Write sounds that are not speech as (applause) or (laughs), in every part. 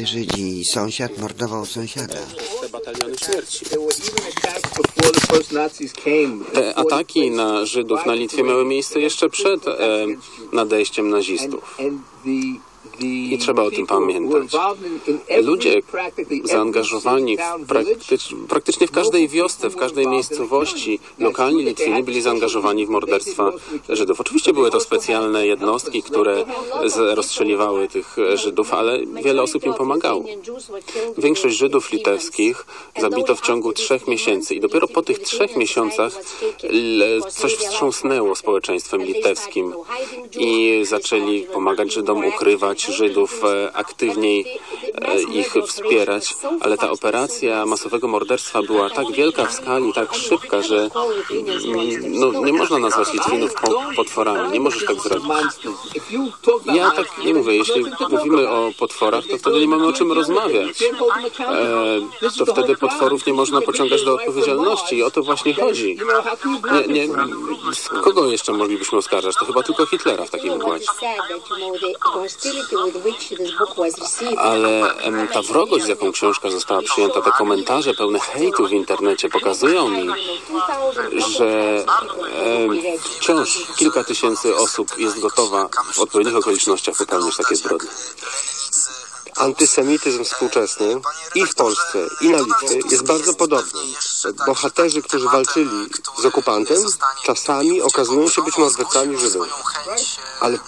Litewscy Żydzi. Sąsiad mordował sąsiada. Te. Te ataki na Żydów na Litwie miały miejsce jeszcze przed e, nadejściem nazistów. I trzeba o tym pamiętać. Ludzie zaangażowani w praktycz, praktycznie w każdej wiosce, w każdej miejscowości, lokalni Litwini byli zaangażowani w morderstwa Żydów. Oczywiście były to specjalne jednostki, które rozstrzeliwały tych Żydów, ale wiele osób im pomagało. Większość Żydów litewskich zabito w ciągu trzech miesięcy i dopiero po tych trzech miesiącach coś wstrząsnęło społeczeństwem litewskim i zaczęli pomagać Żydom, ukrywać Żydów, e, aktywniej e, ich wspierać, ale ta operacja masowego morderstwa była tak wielka w skali, tak szybka, że mm, no, nie można nazwać Litwinów po, potworami, nie możesz tak zrobić. Ja tak nie mówię, jeśli mówimy o potworach, to wtedy nie mamy o czym rozmawiać. E, to wtedy potworów nie można pociągać do odpowiedzialności i o to właśnie chodzi. Nie, nie, kogo jeszcze moglibyśmy oskarżać? To chyba tylko Hitlera w takim układzie. Ale em, ta wrogość, z jaką książka została przyjęta, te komentarze pełne hejtu w internecie pokazują mi, że em, wciąż kilka tysięcy osób jest gotowa w odpowiednich okolicznościach popełnić takie zbrodnie. Antysemityzm współczesny i w Polsce, i na Litwie jest bardzo podobny. Bohaterzy, którzy walczyli z okupantem, czasami okazują się być mordercami Żydów. Ale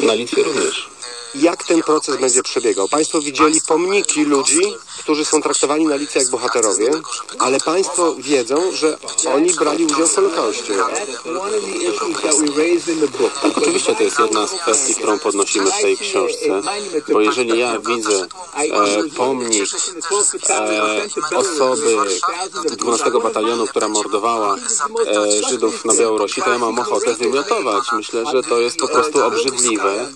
Na Litwie również. jak ten proces będzie przebiegał? Państwo widzieli pomniki ludzi, którzy są traktowani na Litwie jak bohaterowie, ale Państwo wiedzą, że oni brali udział w Holokauście. Tak, oczywiście to jest jedna z kwestii, którą podnosimy w tej książce, bo jeżeli ja widzę e, pomnik e, osoby 12 batalionu, która mordowała e, Żydów na Białorusi, to ja mam ochotę wymiotować. Myślę, że to jest po prostu obrzydliwe.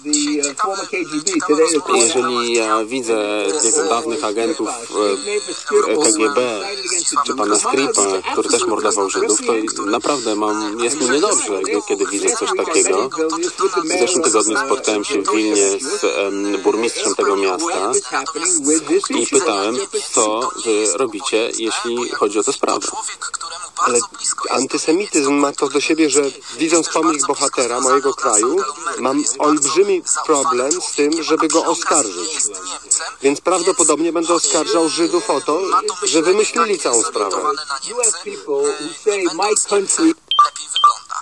Jeżeli ja widzę dawnych agentów KGB, czy pana Skripa, który też mordował Żydów, to naprawdę mam, jest mi niedobrze, kiedy widzę coś takiego. W zeszłym tygodniu spotkałem się w Wilnie z em, burmistrzem tego miasta i pytałem, co wy robicie, jeśli chodzi o tę sprawę. Ale antysemityzm ma to do siebie, że widząc pomnik bohatera mojego kraju, mam olbrzymi problem z tym, żeby go oskarżyć. Więc prawdopodobnie będę oskarżał Żydów o to, że wymyślili całą sprawę. Country lepiej wygląda.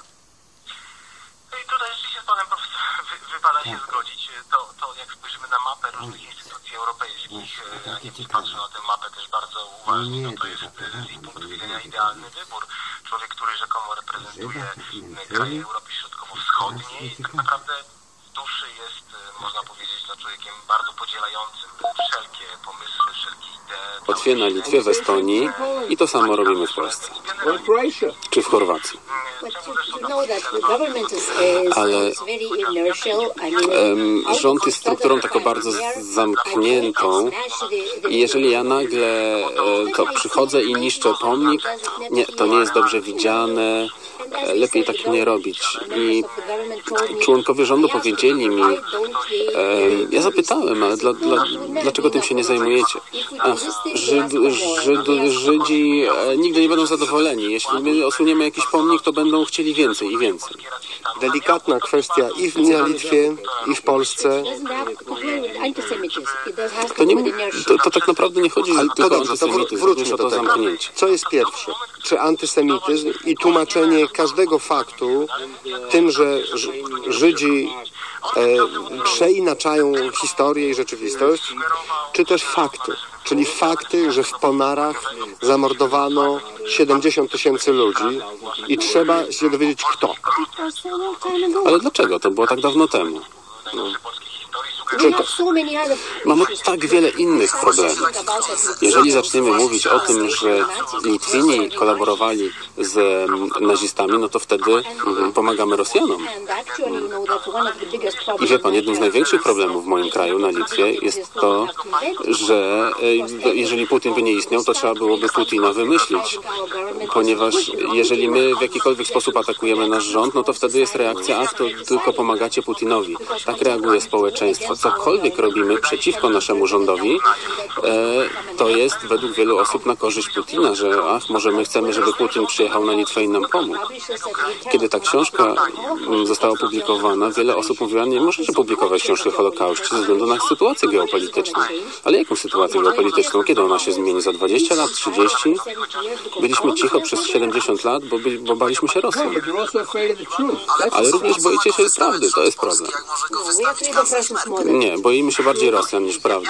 No i tutaj rzeczywiście z panem profesorem wy, wypada się zgodzić. To, to jak spojrzymy na mapę różnych e, a Niemcy patrzą na tę mapę też bardzo uważnie, no to jest z ich punktu widzenia idealny wybór. Człowiek, który rzekomo reprezentuje kraje Europy Środkowo-Wschodniej, tak naprawdę w duszy jest, e, można powiedzieć, no, człowiekiem bardzo podzielającym wszelkie pomysły, wszelkie Łatwiej na Litwie, w Estonii i to samo robimy w Polsce, czy w Chorwacji. Ale Em, Rząd jest strukturą taką bardzo zamkniętą i jeżeli ja nagle e, to przychodzę i niszczę pomnik, nie, to nie jest dobrze widziane, lepiej tak nie robić. I członkowie rządu powiedzieli mi, e, ja zapytałem, ale dla, dla, dlaczego tym się nie zajmujecie? Ach, Żyd, Żyd, Żydzi e, nigdy nie będą zadowoleni. Jeśli my osuniemy jakiś pomnik, to będą chcieli więcej i więcej. Delikatna kwestia i w na Litwie, i w Polsce. To, nie, to, to tak naprawdę nie chodzi Ale to tylko o dobrze, to wró- antysemityzm, wróćmy o do to tego. zamknięcie. Co jest pierwsze? Czy antysemityzm i tłumaczenie każdego faktu tym, że Żydzi e, przeinaczają historię i rzeczywistość, czy też fakty? Czyli fakty, że w Ponarach zamordowano 70 tysięcy ludzi i trzeba się dowiedzieć kto. Ale dlaczego? To było tak dawno temu. To, Mamy tak wiele innych problemów. Jeżeli zaczniemy mówić o tym, że Litwini kolaborowali z em, nazistami, no to wtedy mm, pomagamy Rosjanom. I wie pan, jednym z największych problemów w moim kraju, na Litwie, jest to, że e, jeżeli Putin by nie istniał, to trzeba byłoby Putina wymyślić. Ponieważ jeżeli my w jakikolwiek sposób atakujemy nasz rząd, no to wtedy jest reakcja, ach, to tylko pomagacie Putinowi. Tak reaguje społeczeństwo. Cokolwiek robimy przeciwko naszemu rządowi, e, to jest według wielu osób na korzyść Putina, że ach, może my chcemy, żeby Putin przyjechał na Litwę i nam pomógł. Kiedy ta książka mm, została opublikowana, wiele osób mówiła, nie możecie publikować książki o Holokauście ze względu na sytuację geopolityczną. Ale jaką sytuację geopolityczną? Kiedy ona się zmieni? Za 20 lat? 30? Byliśmy cicho przez 70 lat, bo, byli, bo baliśmy się Rosji. Ale również boicie się prawdy, to jest problem. Nie, boimy się bardziej Rosjan niż prawdy.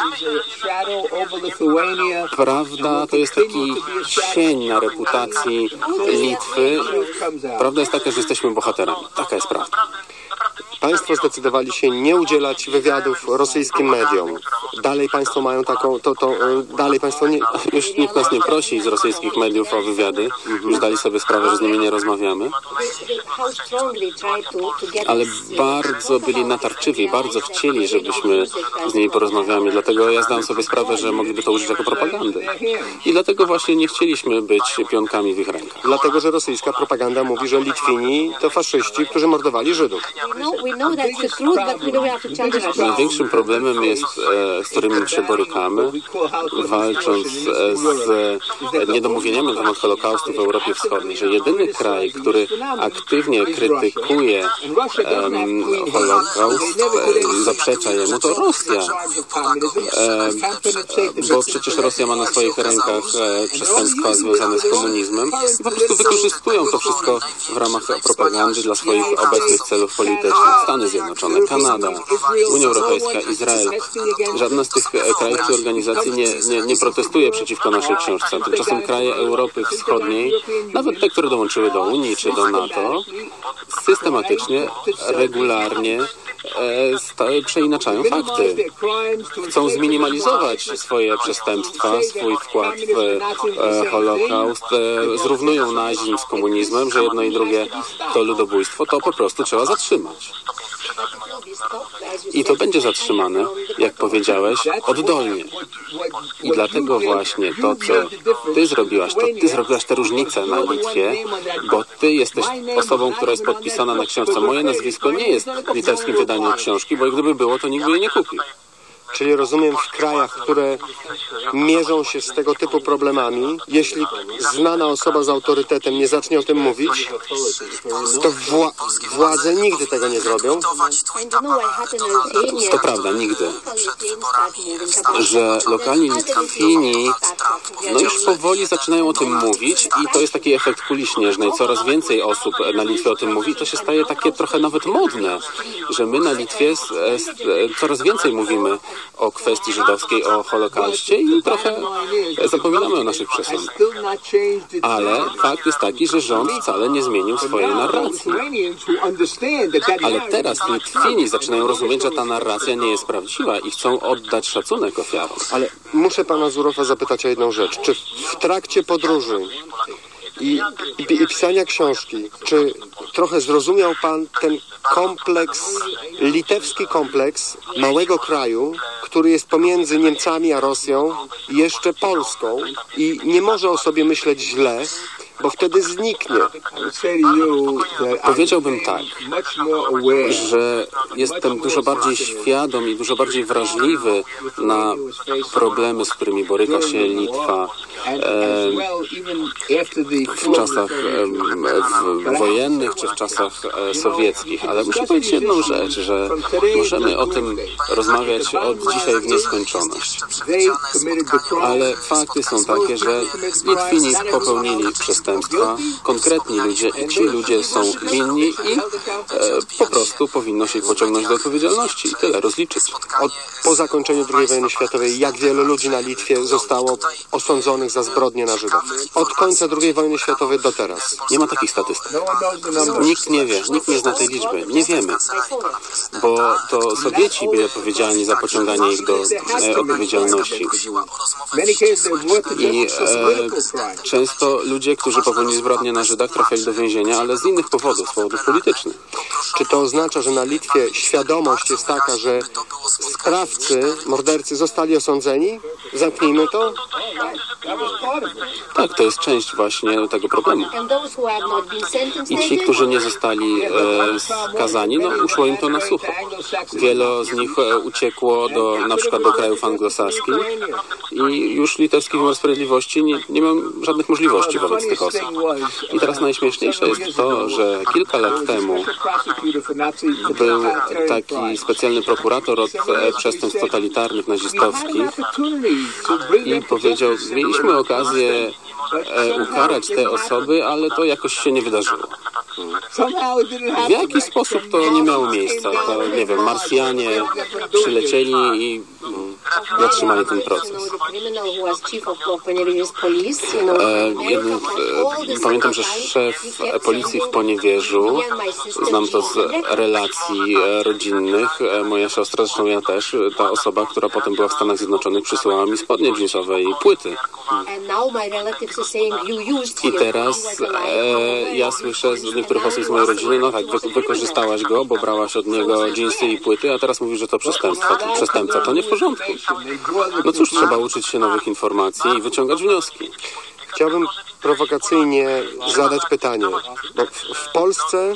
Prawda to jest taki cień na reputacji Litwy. Prawda jest taka, że jesteśmy bohaterami. Taka jest prawda. Państwo zdecydowali się nie udzielać wywiadów rosyjskim mediom. Dalej Państwo mają taką, to, to e, dalej Państwo nie, (laughs) Już nikt nas nie prosi z rosyjskich mediów o wywiady. Już dali sobie sprawę, że z nimi nie rozmawiamy. Ale bardzo byli natarczywi, bardzo chcieli, żebyśmy z nimi porozmawiali. Dlatego ja zdałem sobie sprawę, że mogliby to użyć jako propagandy. I dlatego właśnie nie chcieliśmy być pionkami w ich rękach. dlatego że rosyjska propaganda mówi, że Litwini to faszyści, którzy mordowali Żydów. Największym problemem jest, e, z którym się borykamy, walcząc e, z e, niedomówieniami na temat Holokaustu w Europie Wschodniej, że jedyny kraj, który aktywnie krytykuje em, Holokaust, zaprzecza jemu, to Rosja. Bo przecież Rosja ma na swoich rękach przestępstwa związane z komunizmem i po prostu wykorzystują to wszystko w ramach propagandy dla swoich obecnych celów politycznych. Stany Zjednoczone, Kanada, Unia Europejska, Izrael. Żadna z tych e, krajów czy organizacji nie, nie, nie protestuje przeciwko naszej książce. Tymczasem kraje Europy Wschodniej, nawet te, które dołączyły do Unii czy do NATO, systematycznie, regularnie e, przeinaczają fakty. Chcą zminimalizować swoje przestępstwa, swój wkład w e, Holokaust, e, zrównują nazizm z komunizmem, że jedno i drugie to ludobójstwo, to po prostu trzeba zatrzymać. I to będzie zatrzymane, jak powiedziałeś, oddolnie. I dlatego właśnie to, co ty zrobiłaś, to ty zrobiłaś tę różnicę na Litwie, bo ty jesteś osobą, która jest podpisana na książce. Moje nazwisko nie jest litewskim wydaniu książki, bo gdyby było, to nikt by jej nie kupił. Czyli rozumiem w krajach, które mierzą się z tego typu problemami, jeśli znana osoba z autorytetem nie zacznie o tym mówić, to wła władze nigdy tego nie zrobią. To prawda, nigdy. Że lokalni Litwini no już powoli zaczynają o tym mówić i to jest taki efekt kuli śnieżnej. Coraz więcej osób na Litwie o tym mówi. To się staje takie trochę nawet modne, że my na Litwie s- s- coraz więcej mówimy o kwestii żydowskiej, o Holokauście i trochę zapominamy o naszych przesłankach. Ale fakt jest taki, że rząd wcale nie zmienił swojej narracji. Ale teraz Litwini zaczynają rozumieć, że ta narracja nie jest prawdziwa i chcą oddać szacunek ofiarom. Ale muszę pana Zurowa zapytać o jedną rzecz. Czy w trakcie podróży i, i, pisania książki, czy trochę zrozumiał pan ten kompleks, litewski kompleks małego kraju, który jest pomiędzy Niemcami a Rosją i jeszcze Polską? I nie może o sobie myśleć źle, bo wtedy zniknie. Powiedziałbym tak, że jestem dużo bardziej świadom i dużo bardziej wrażliwy na problemy, z którymi boryka się Litwa w czasach wojennych czy w czasach e, sowieckich. Ale muszę powiedzieć jedną rzecz, że możemy o tym rozmawiać od dzisiaj w nieskończoność. Ale fakty są takie, że Litwini popełnili przestępstwa, konkretni ludzie i ci ludzie są winni i e, po prostu powinno się ich pociągnąć do odpowiedzialności i tyle, rozliczyć. Od, po zakończeniu II wojny światowej, jak wielu ludzi na Litwie zostało osądzonych za zbrodnie na Żydów? Od końca II wojny światowej do teraz. Nie ma takich statystyk. Nikt nie wie, nikt nie zna tej liczby. Nie wiemy, bo to Sowieci byli odpowiedzialni za pociąganie ich do e, odpowiedzialności. I e, często ludzie, którzy którzy popełnili zbrodnie na Żydach, trafiali do więzienia, ale z innych powodów, z powodów politycznych. Czy to oznacza, że na Litwie świadomość jest taka, że sprawcy, mordercy zostali osądzeni? Zamknijmy to? Tak, to jest część właśnie tego problemu. I ci, którzy nie zostali e, skazani, no uszło im to na sucho. Wiele z nich e, uciekło do, na przykład do krajów anglosaskich i już litewski wymiar sprawiedliwości nie, nie miał żadnych możliwości wobec tych I teraz najśmieszniejsze jest to, że kilka lat temu był taki specjalny prokurator od e, przestępstw totalitarnych, nazistowskich i powiedział, mieliśmy okazję ukarać te osoby, ale to jakoś się nie wydarzyło. W jaki sposób to nie miało miejsca? To, nie wiem, Marsjanie przylecieli i mm, zatrzymali ten proces. E, e, pamiętam, że szef policji w Poniewierzu, znam to z relacji e, rodzinnych, e, moja siostra, zresztą ja też, e, ta osoba, która potem była w Stanach Zjednoczonych, przysłała mi spodnie jeansowe i płyty. I teraz e, ja słyszę z niektórych osób z mojej rodziny, no tak, wy, wykorzystałaś go, bo brałaś od niego jeansy i płyty, a teraz mówisz, że to przestępstwo, to przestępca. To nie w porządku. No cóż, trzeba uczyć się nowych informacji i wyciągać wnioski. Chciałbym prowokacyjnie zadać pytanie, bo w, w Polsce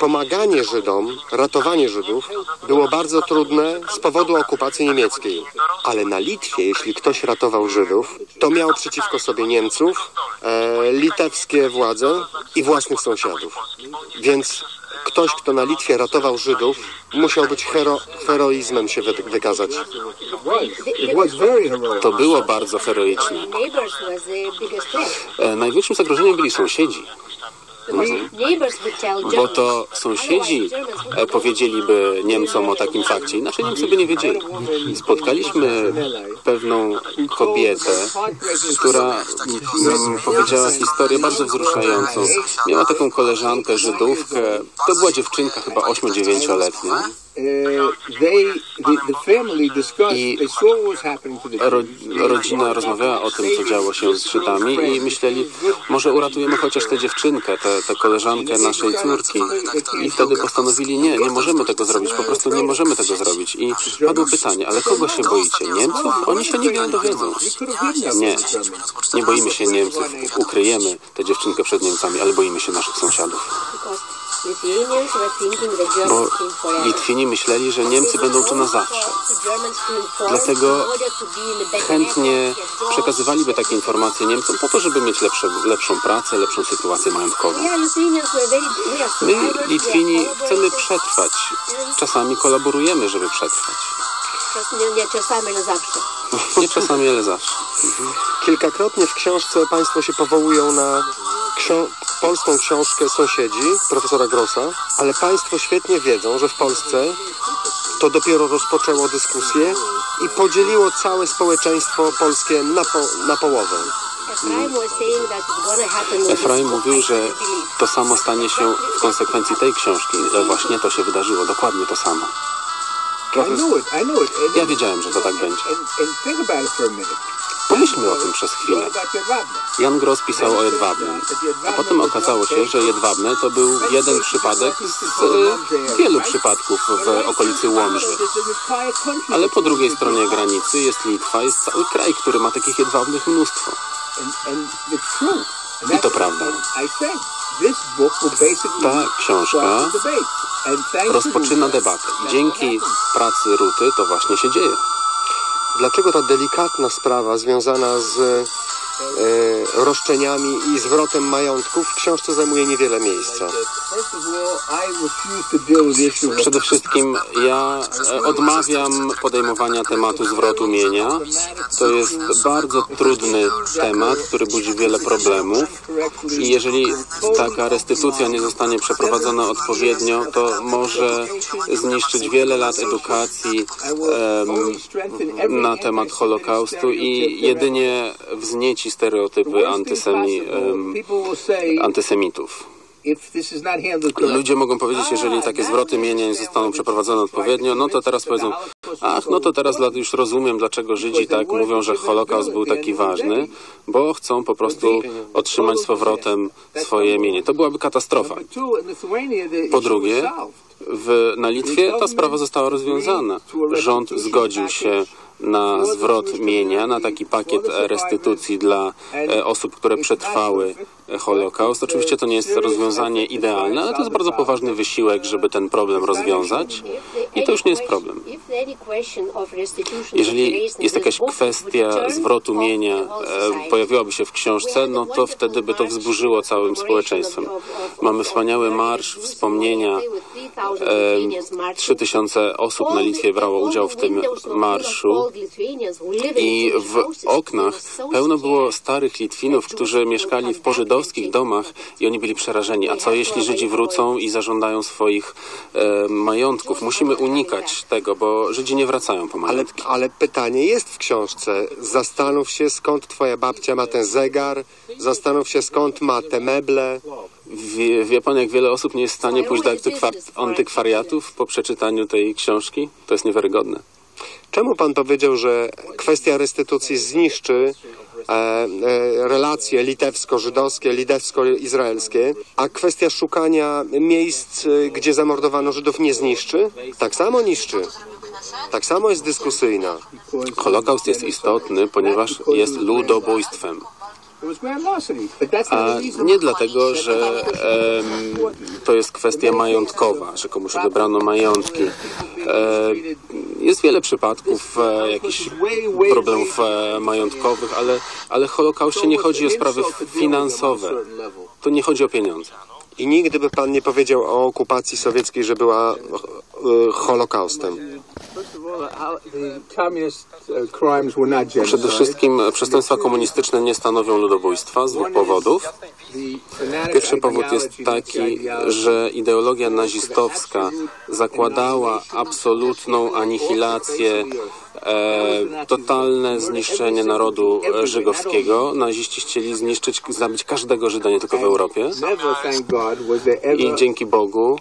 pomaganie Żydom, ratowanie Żydów było bardzo trudne z powodu okupacji niemieckiej. Ale na Litwie, jeśli ktoś ratował Żydów, to miał przeciwko sobie Niemców, e, litewskie władze i własnych sąsiadów. Więc ktoś, kto na Litwie ratował Żydów, musiał być hero, heroizmem się wy, wykazać. To było bardzo heroiczne. E, największym zagrożeniem byli sąsiedzi. Bo to sąsiedzi e, powiedzieliby Niemcom o takim fakcie, inaczej Niemcy by nie wiedzieli. Spotkaliśmy pewną kobietę, która mm, powiedziała historię bardzo wzruszającą. Miała taką koleżankę Żydówkę, to była dziewczynka chyba 8-9-letnia. I ro, rodzina rozmawiała o tym, co działo się z Żydami i myśleli, może uratujemy chociaż tę dziewczynkę, tę, tę koleżankę naszej córki. I wtedy postanowili, nie, nie możemy tego zrobić, po prostu nie możemy tego zrobić. I padło pytanie, ale kogo się boicie? Niemców? Oni się nigdy nie dowiedzą. Nie, nie boimy się Niemców. Ukryjemy tę dziewczynkę przed Niemcami, ale boimy się naszych sąsiadów. Bo Litwini myśleli, że Niemcy będą tu na zawsze. Dlatego chętnie przekazywaliby takie informacje Niemcom po to, żeby mieć lepsze, lepszą pracę, lepszą sytuację majątkową. My, Litwini, chcemy przetrwać. Czasami kolaborujemy, żeby przetrwać. Nie czasami, ale zawsze. (laughs) Nie czasami, ale zawsze. Kilkakrotnie w książce Państwo się powołują na polską książkę Sąsiedzi profesora Grossa, ale Państwo świetnie wiedzą, że w Polsce to dopiero rozpoczęło dyskusję i podzieliło całe społeczeństwo polskie na, po na połowę. Efraim mówił, że to samo stanie się w konsekwencji tej książki. że Właśnie to się wydarzyło, dokładnie to samo. Ja wiedziałem, że to tak będzie. Pomyślmy o tym przez chwilę. Jan Gross pisał o Jedwabnym, a potem okazało się, że Jedwabne to był jeden przypadek z wielu przypadków w okolicy Łomży. Ale po drugiej stronie granicy jest Litwa, jest cały kraj, który ma takich Jedwabnych mnóstwo. I to prawda. Ta książka rozpoczyna debatę. I dzięki pracy Ruty to właśnie się dzieje. Dlaczego ta delikatna sprawa związana z e, roszczeniami i zwrotem majątków w książce zajmuje niewiele miejsca? Przede wszystkim ja e, odmawiam podejmowania tematu zwrotu mienia. To jest bardzo trudny temat, który budzi wiele problemów i jeżeli taka restytucja nie zostanie przeprowadzona odpowiednio, to może zniszczyć wiele lat edukacji em, na temat Holokaustu i jedynie wznieci stereotypy antysemi, em, antysemitów. Ludzie mogą powiedzieć, jeżeli takie zwroty mienia nie zostaną przeprowadzone odpowiednio, no to teraz powiedzą, ach, no to teraz już rozumiem, dlaczego Żydzi tak mówią, że Holokaust był taki ważny, bo chcą po prostu otrzymać z powrotem swoje mienie. To byłaby katastrofa. Po drugie, w, na Litwie ta sprawa została rozwiązana. Rząd zgodził się na zwrot mienia, na taki pakiet restytucji dla e, osób, które przetrwały Holokaust. Oczywiście to nie jest rozwiązanie idealne, ale to jest bardzo poważny wysiłek, żeby ten problem rozwiązać. I to już nie jest problem. Jeżeli jest jakaś kwestia zwrotu mienia, e, pojawiłaby się w książce, no to wtedy by to wzburzyło całym społeczeństwem. Mamy wspaniały marsz wspomnienia. E, 3000 osób na Litwie brało udział w tym marszu i w oknach pełno było starych Litwinów, którzy mieszkali w pożydowskich domach i oni byli przerażeni. A co jeśli Żydzi wrócą i zażądają swoich e, majątków? Musimy unikać tego, bo Żydzi nie wracają po Ale, majątki. ale pytanie jest w książce. Zastanów się, skąd twoja babcia ma ten zegar. Zastanów się, skąd ma te meble. Wie, wie pan, jak wiele osób nie jest w stanie pójść do antykwar antykwariatów po przeczytaniu tej książki? To jest niewiarygodne. Czemu pan powiedział, że kwestia restytucji zniszczy e, e, relacje litewsko-żydowskie, litewsko-izraelskie, a kwestia szukania miejsc, e, gdzie zamordowano Żydów nie zniszczy? Tak samo niszczy. Tak samo jest dyskusyjna. Holokaust jest istotny, ponieważ jest ludobójstwem. A nie dlatego, że em, to jest kwestia majątkowa, że komuś odebrano majątki. E, jest wiele przypadków e, jakichś problemów e, majątkowych, ale, ale w Holokauście nie chodzi o sprawy finansowe. To nie chodzi o pieniądze. I nigdy by pan nie powiedział o okupacji sowieckiej, że była e, Holokaustem. Not Przede wszystkim przestępstwa komunistyczne nie stanowią ludobójstwa z dwóch powodów. Pierwszy powód jest taki, że ideologia nazistowska zakładała absolutną anihilację, e, totalne zniszczenie narodu e, żydowskiego. Naziści chcieli zniszczyć, zabić każdego Żyda, nie tylko w Europie. I dzięki Bogu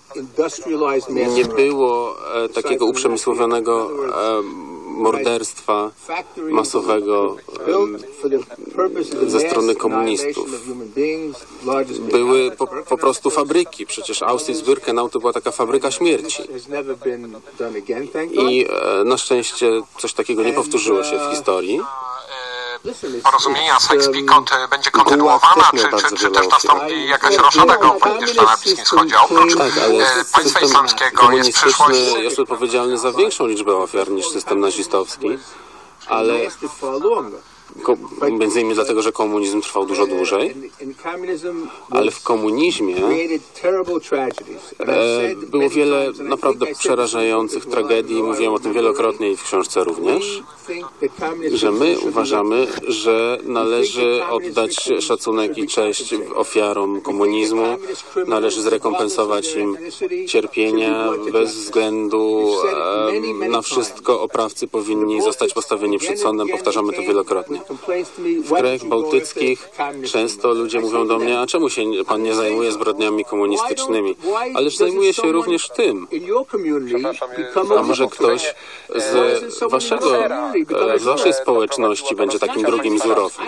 nie było e, takiego uprzemysłowionego e, morderstwa masowego. ze strony komunistów. Były po, po prostu fabryki. Przecież Auschwitz-Birkenau to była taka fabryka śmierci. I e, na szczęście coś takiego nie powtórzyło się w historii. Porozumienia um, Sykes-Picot e, będzie kontynuowana, czy, czy, czy też nastąpi jakaś roszada również na Bliskim Wschodzie? Oprócz państwa islamskiego jest przyszłość... jest odpowiedzialny za większą liczbę ofiar niż system nazistowski. Ale między innymi dlatego, że komunizm trwał dużo dłużej. Ale w komunizmie e, było wiele naprawdę przerażających tragedii. Mówiłem o tym wielokrotnie i w książce również. Że my uważamy, że należy oddać szacunek i cześć ofiarom komunizmu, należy zrekompensować im cierpienia bez względu em, na wszystko. Oprawcy powinni zostać postawieni przed sądem, powtarzamy to wielokrotnie. W krajach bałtyckich często ludzie mówią do mnie, a czemu się pan nie zajmuje zbrodniami komunistycznymi? Ależ zajmuje się również tym. A może ktoś z waszego, e, z waszej społeczności będzie takim drugim Zurowem?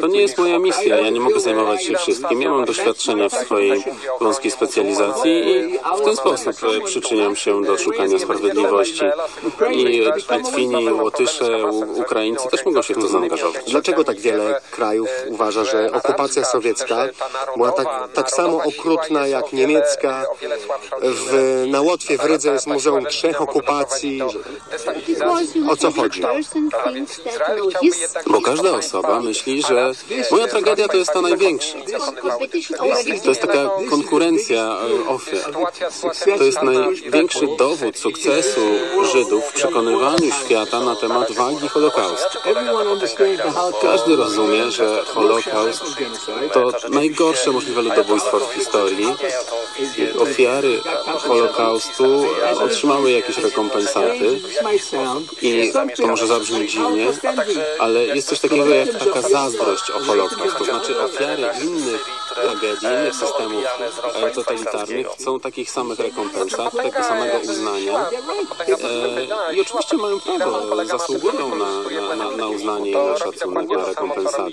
To nie jest moja misja, ja nie mogę zajmować się wszystkim. Ja mam doświadczenia w swojej wąskiej specjalizacji i w ten sposób e, przyczyniam się do szukania sprawiedliwości. I Litwini, Łotysze, Ukraińcy też mogą się w to zaangażować. Dlaczego tak wiele krajów uważa, że okupacja sowiecka była tak, tak samo okrutna jak niemiecka? W, na Łotwie w Rydze jest Muzeum Trzech Okupacji. O co chodzi? Bo każda osoba myśli, że moja tragedia to jest ta największa. To jest taka konkurencja e, ofiar. To jest największy dowód sukcesu Żydów w przekonywaniu świata na temat wagi Holokaustu. Każdy rozumie, że Holokaust to najgorsze możliwe ludobójstwo w historii. Ofiary Holokaustu otrzymały jakieś rekompensaty i to może zabrzmi dziwnie, ale jest coś takiego jak taka zazdrość o Holokaust. To znaczy ofiary innych tragedii, innych systemów e, totalitarnych chcą takich samych rekompensat, takiego samego uznania. E, I oczywiście mają prawo, zasługują na, na, na, na uznanie i na szacunek, na rekompensaty.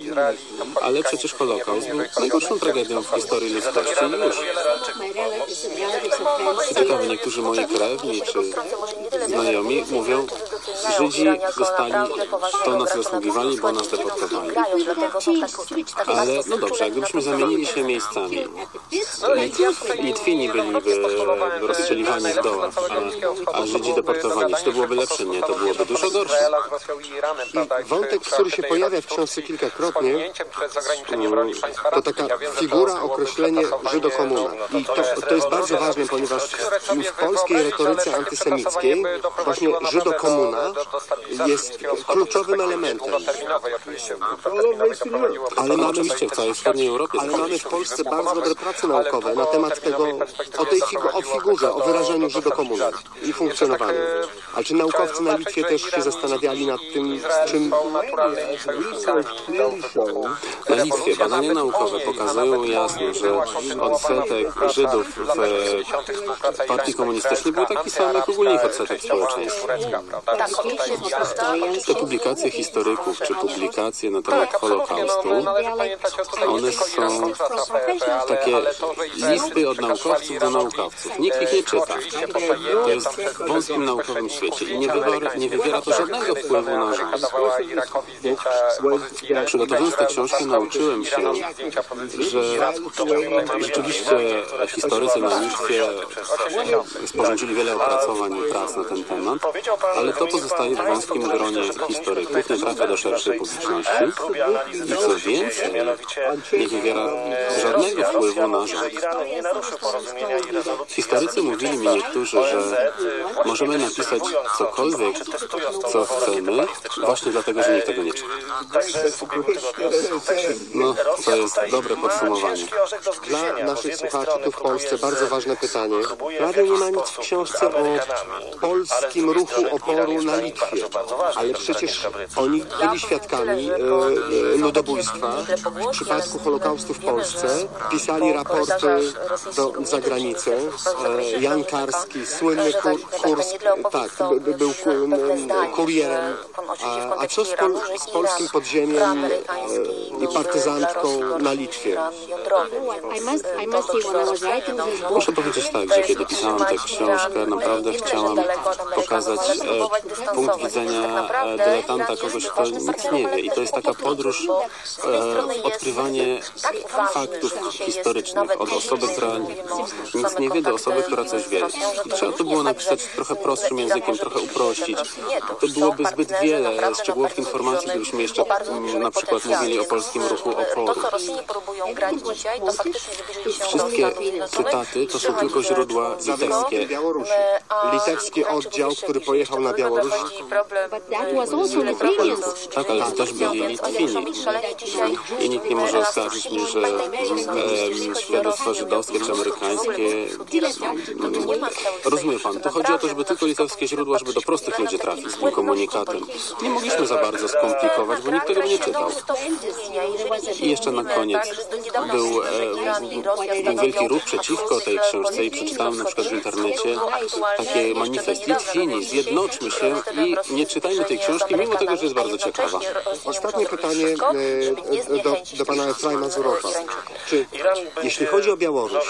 Ale przecież Holokaust był najgorszą tragedią w historii ludzkości i już. Ciekawe, niektórzy moi krewni czy znajomi mówią, Żydzi dostali to, na co zasługiwali, bo nas deportowali. Ale no dobrze, gdybyśmy zamienili się miejscami, Litwini byliby rozstrzeliwani w dołach, a, a Żydzi deportowani, czy to byłoby lepsze? Nie, to byłoby dużo gorsze. I wątek, który się pojawia w książce kilkakrotnie, to taka figura, określenie Żydokomuna. I to, to jest bardzo ważne, ponieważ w polskiej retoryce antysemickiej właśnie Żydokomuna jest kluczowym elementem. Ale mamy, Oczywiście w całej wschodniej Europie. ale mamy w Polsce bardzo dobre prace naukowe na temat tego, o tej figu, o figurze, o wyrażeniu Żydokomuna i funkcjonowaniu. A czy naukowcy na Litwie też się zastanawiali nad tym, z czym Na Litwie badania naukowe pokazują jasno, że odsetek Żydów w partii komunistycznej był taki sam jak ogólnie ich odsetek w społeczeństwie. Te publikacje historyków czy publikacje na temat Holokaustu, one są takie listy od naukowców do naukowców. Nikt ich nie czyta. To jest w wąskim naukowym świecie i nie wywiera, nie wywiera to żadnego wpływu na rząd. Przygotowując tę książkę nauczyłem się, że rzeczywiście historycy na Litwie sporządzili wiele opracowań i prac na ten temat, ale to pozostaje w wąskim gronie historyków, nie trafia do szerszej publiczności i co więcej, nie wywiera żadnego wpływu na rząd. Historycy mówili mi niektórzy, że możemy napisać cokolwiek, co chcemy, właśnie dlatego, że nikt tego nie czyta. No, to jest dobre podsumowanie. Dla naszych słuchaczy tu w Polsce bardzo ważne pytanie. Prawie nie ma nic w książce o polskim ruchu oporu na Litwie, ale przecież oni byli świadkami e, e, ludobójstwa. W przypadku Holokaustu w Polsce pisali raporty do, za granicę. E, Jan Karski, słynny kur, kurs, tak, by, by był kurierem. A, a co z, pol, z polskim podziemiem e, i partyzantką na Litwie? Book, Muszę powiedzieć tak, że kiedy pisałam tę książkę, naprawdę chciałam pokazać e, punkt widzenia e, dyletanta, kogoś, kto nic nie wie. I to jest taka podróż, e, odkrywanie faktów historycznych od osoby, która nic nie wie, do osoby, która coś wie. I trzeba to było napisać trochę prostszym językiem, trochę uprościć. To byłoby zbyt wiele szczegółowych informacji, gdybyśmy jeszcze na przykład mówili o polskim ruchu oporu. Wszystkie cytaty to są tylko źródła litewskie. Litewski oddział, który pojechał na Białoruś, Lithuanians. Tak, ale to też byli Litwini. I nikt nie może oskarżyć mnie, że świadectwa żydowskie czy amerykańskie. Rozumie pan, to chodzi o to, żeby tylko litewskie źródła, żeby do prostych ludzi trafić z tym komunikatem. Nie mogliśmy za bardzo skomplikować, bo nikt tego nie czytał. I jeszcze na koniec był, e, był wielki ruch przeciwko tej książce i przeczytałem na przykład w internecie takie manifest Litwini, zjednoczmy się i nie czytajmy tej książki, mimo tego, że jest bardzo ciekawa. Ostatnie pytanie e, do, do pana Efraima Zurowa. Czy jeśli chodzi o Białoruś,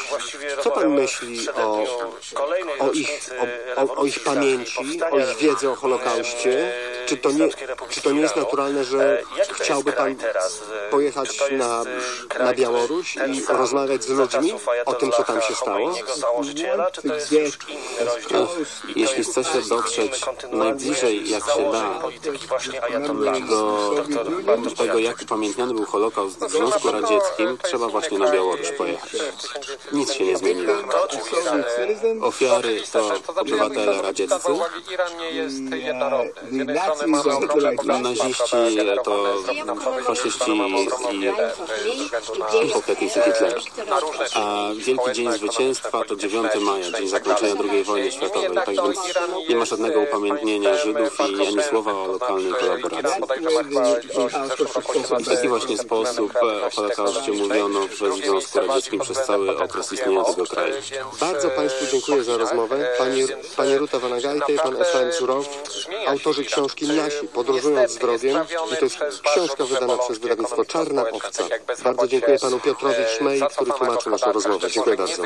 co pan myśli o, o, ich, o, o, ich pamięci, o ich wiedzy o Holokauście? Czy to, nie, czy to nie jest naturalne, że chciałby pan pojechać na, na Białoruś i rozmawiać z ludźmi o tym, co tam się stało? Jeśli chce się dotrzeć najbliżej jak się da do, do tego, jak upamiętniany był Holokaust w Związku Radzieckim, trzeba właśnie na Białoruś pojechać. Nic się nie zmieniło. Ofiary to obywatele radzieccy, naziści to faszyści i hipokrytycy Hitlera. A Wielki Dzień Zwycięstwa to 9 maja, dzień zakończenia II wojny światowej. Tak więc nie ma żadnego upamiętnienia istnienia Żydów i ani słowa o lokalnej kolaboracji. W taki właśnie sposób e, o Holokauście mówiono przez Związku Radzieckim przez cały okres istnienia tego kraju. Bardzo Państwu dziękuję za rozmowę. Pani, pani Ruta Vanagajte, pan Efraim Zurow, autorzy książki Nasi, podróżując z wrogiem. I to jest książka wydana przez wydawnictwo Czarna Owca. Bardzo dziękuję panu Piotrowi Szmej, który tłumaczył naszą rozmowę. Dziękuję bardzo.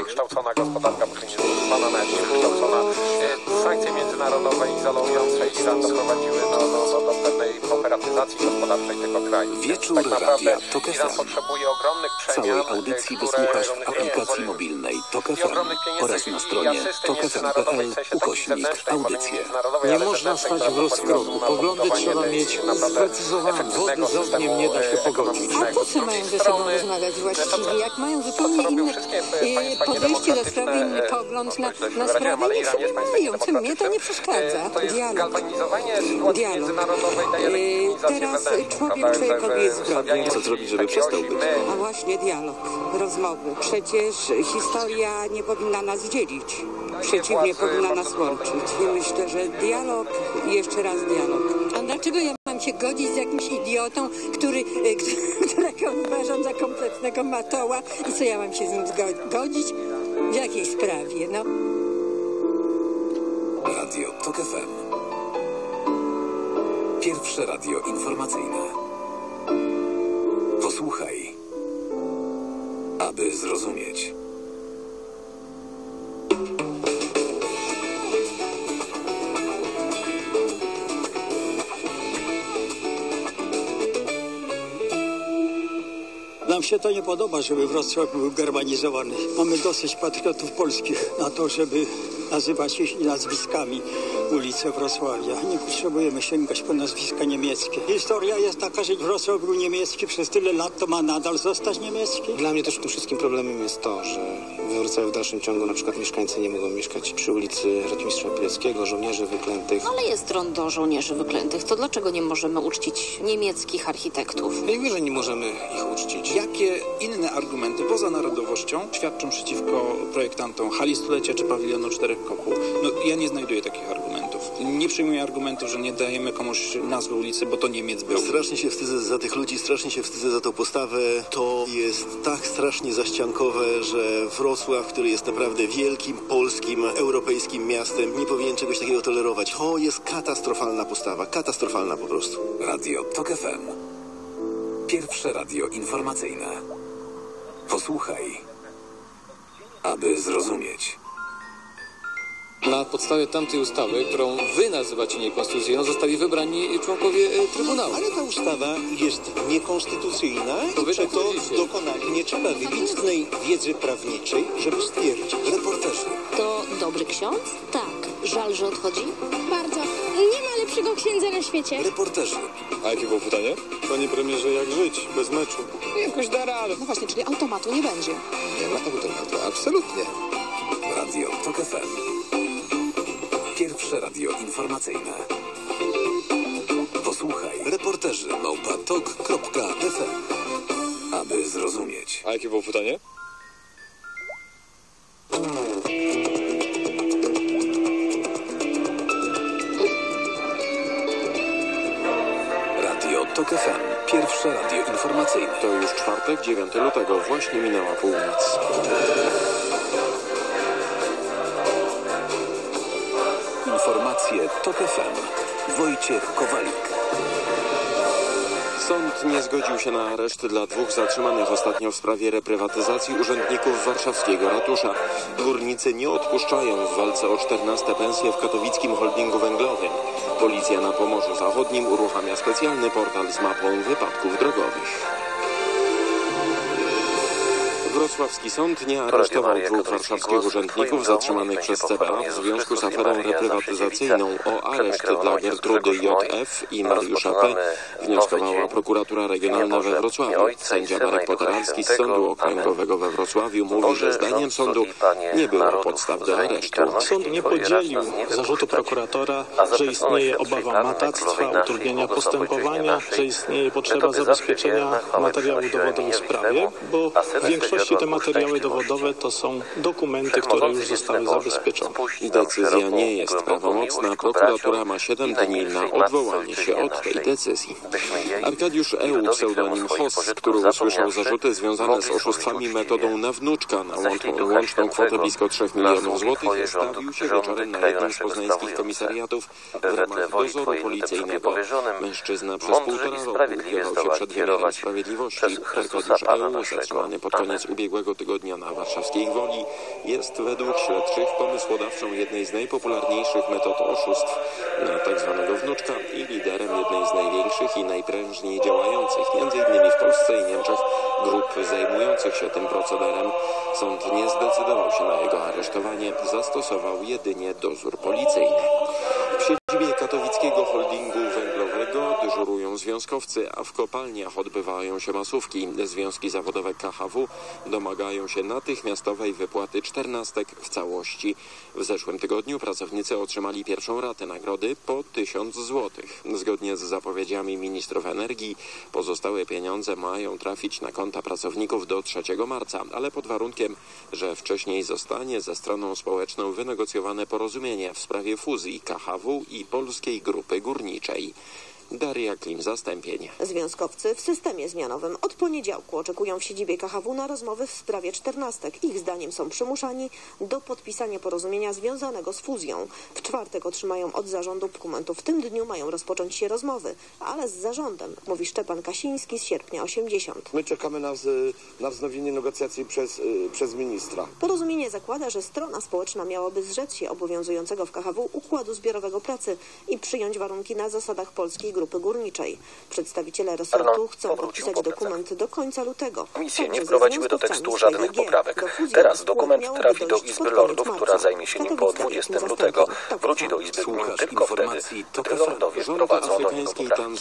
E, sankcje międzynarodowe izolujące Iran doprowadziły do, do, do, do pewnej operatyzacji gospodarczej tego kraju. Wieczór tak naprawdę Radia TOK Iran potrzebuje ogromnych przemian, Całej e, audycji które wysłuchasz w aplikacji mobilnej TOK FM oraz na stronie tokfm.pl ukośnik audycje. Nie można stać w rozkroku. Poglądy trzeba mieć sprecyzowane. Wody z ogniem nie da się pogodzić. A po co mają ze sobą rozmawiać właściwie, jak mają zupełnie inne e, podejście do sprawy, inny pogląd na, na sprawę, niech sobie mają. Mnie to nie przeszkadza. To jest Dialog. galwanizowanie sytuacji Dialog. międzynarodowej, daje E, legitymizację teraz wewnętrzną, człowiek człowiekowi jest wrogiem. Co zrobić, żeby przestał być? my- A właśnie dialog, rozmowy. Przecież historia nie powinna nas dzielić. Przeciwnie, powinna nas łączyć. I myślę, że dialog i jeszcze raz dialog. A dlaczego ja mam się godzić z jakimś idiotą, który, e, (laughs) którego uważam za kompletnego matoła i co ja mam się z nim godzić? W jakiej sprawie, no? Radio TOK FM. Pierwsze radio informacyjne. Posłuchaj, aby zrozumieć. Nam się to nie podoba, żeby Wrocław był germanizowany. Mamy dosyć patriotów polskich na to, żeby nazywa się nazwiskami ulice Wrocławia. Nie potrzebujemy sięgać po nazwiska niemieckie. Historia jest taka, że Wrocław był niemiecki przez tyle lat, to ma nadal zostać niemiecki. Dla mnie też tym wszystkim problemem jest to, że we Wrocławiu w dalszym ciągu na przykład mieszkańcy nie mogą mieszkać przy ulicy Rotmistrza Pileckiego, żołnierzy wyklętych. Ale jest rondo żołnierzy wyklętych, to dlaczego nie możemy uczcić niemieckich architektów? Mówię, że nie możemy ich uczcić. Jakie inne argumenty poza narodowością świadczą przeciwko projektantom hali stulecia czy pawilionu 4 no, ja nie znajduję takich argumentów. Nie przyjmuję argumentu, że nie dajemy komuś nazwy ulicy, bo to Niemiec był. Strasznie się wstydzę za tych ludzi, strasznie się wstydzę za tą postawę. To jest tak strasznie zaściankowe, że Wrocław, który jest naprawdę wielkim, polskim, europejskim miastem, nie powinien czegoś takiego tolerować. O, jest katastrofalna postawa, katastrofalna po prostu. Radio TOK FM. Pierwsze radio informacyjne. Posłuchaj, aby zrozumieć. Na podstawie tamtej ustawy, którą wy nazywacie niekonstytucyjną, zostali wybrani członkowie e, Trybunału. Ale ta ustawa jest niekonstytucyjna To i tak to powiedzieliście. dokonali. Nie trzeba wybitnej wiedzy prawniczej, żeby stwierdzić. Reporterzy. To dobry ksiądz? Tak. Żal, że odchodzi? Bardzo. Nie ma lepszego księdza na świecie. Reporterzy. A jakie było pytanie? Panie premierze, jak żyć bez meczu? Jakoś da radę. No właśnie, czyli automatu nie będzie. Nie ma automatu, absolutnie. Radio TOK FM. Pierwsze radio informacyjne. Posłuchaj. Reporterzy małpa tok.fm. Aby zrozumieć. A jakie było pytanie? Radio TOK FM. Pierwsze radio informacyjne. To już czwartek, 9 lutego, właśnie minęła północ. Informacje TOK FM. Wojciech Kowalik. Sąd nie zgodził się na areszt dla dwóch zatrzymanych ostatnio w sprawie reprywatyzacji urzędników warszawskiego ratusza. Górnicy nie odpuszczają w walce o 14 pensje w katowickim holdingu węglowym. Policja na Pomorzu Zachodnim uruchamia specjalny portal z mapą wypadków drogowych. Wrocławski sąd nie aresztował dwóch warszawskich urzędników zatrzymanych przez CBA w związku z aferą reprywatyzacyjną. O areszt dla Gertrudy J.F. i Mariusza P. wnioskowała prokuratura regionalna we Wrocławiu. Sędzia Marek Potaralski z Sądu Okręgowego we Wrocławiu mówi, że zdaniem sądu nie było podstaw do aresztu. Sąd nie podzielił zarzutu prokuratora, że istnieje obawa matactwa, utrudnienia postępowania, że istnieje potrzeba zabezpieczenia materiałów dowodowych w sprawie, bo w większości materiały dowodowe to są dokumenty, które już zostały zabezpieczone. Decyzja nie jest prawomocna. Prokuratura ma 7 dni na odwołanie się od tej decyzji. Arkadiusz EU, pseudonim Hoss, który usłyszał zarzuty związane z oszustwami metodą na wnuczka na łączną, łączną kwotę blisko 3 milionów złotych, stawił się wieczorem na jednym z poznańskich komisariatów w ramach dozoru policyjnego. Mężczyzna przez półtora roku ukrywał się przed wymiarem sprawiedliwości. Arkadiusz EU, zatrzymany pod koniec ubiegłego tygodnia na warszawskiej Woli, jest według śledczych pomysłodawcą jednej z najpopularniejszych metod oszustw na tzw. wnuczka i liderem jednej z największych i najprężniej działających, m.in. w Polsce i Niemczech, grup zajmujących się tym procederem. Sąd nie zdecydował się na jego aresztowanie, zastosował jedynie dozór policyjny. W siedzibie katowickiego holdingu dyżurują związkowcy, a w kopalniach odbywają się masówki. Związki zawodowe KHW domagają się natychmiastowej wypłaty czternastek w całości. W zeszłym tygodniu pracownicy otrzymali pierwszą ratę nagrody po 1000 złotych. Zgodnie z zapowiedziami ministrów energii pozostałe pieniądze mają trafić na konta pracowników do 3 marca, ale pod warunkiem, że wcześniej zostanie ze stroną społeczną wynegocjowane porozumienie w sprawie fuzji KHW i Polskiej Grupy Górniczej. Daria Klim, zastępienie. Związkowcy w systemie zmianowym od poniedziałku oczekują w siedzibie KHW na rozmowy w sprawie czternastek. Ich zdaniem są przymuszani do podpisania porozumienia związanego z fuzją. W czwartek otrzymają od zarządu dokumentów. W tym dniu mają rozpocząć się rozmowy, ale z zarządem, mówi Szczepan Kasiński z sierpnia 80. My czekamy na, z, na wznowienie negocjacji przez, y, przez ministra. Porozumienie zakłada, że strona społeczna miałaby zrzec się obowiązującego w KHW układu zbiorowego pracy i przyjąć warunki na zasadach polskiej Grupy Górniczej. Przedstawiciele resortu chcą podpisać dokument do końca lutego. Misje nie wprowadziły do tekstu żadnych poprawek. Teraz dokument trafi do Izby Lordów, która zajmie się nim po Katowicka 20 Wielkim lutego. Zastępem. Wróci do Izby Gmin tylko wtedy, gdy. Lordowie wprowadzą do niego poprawki.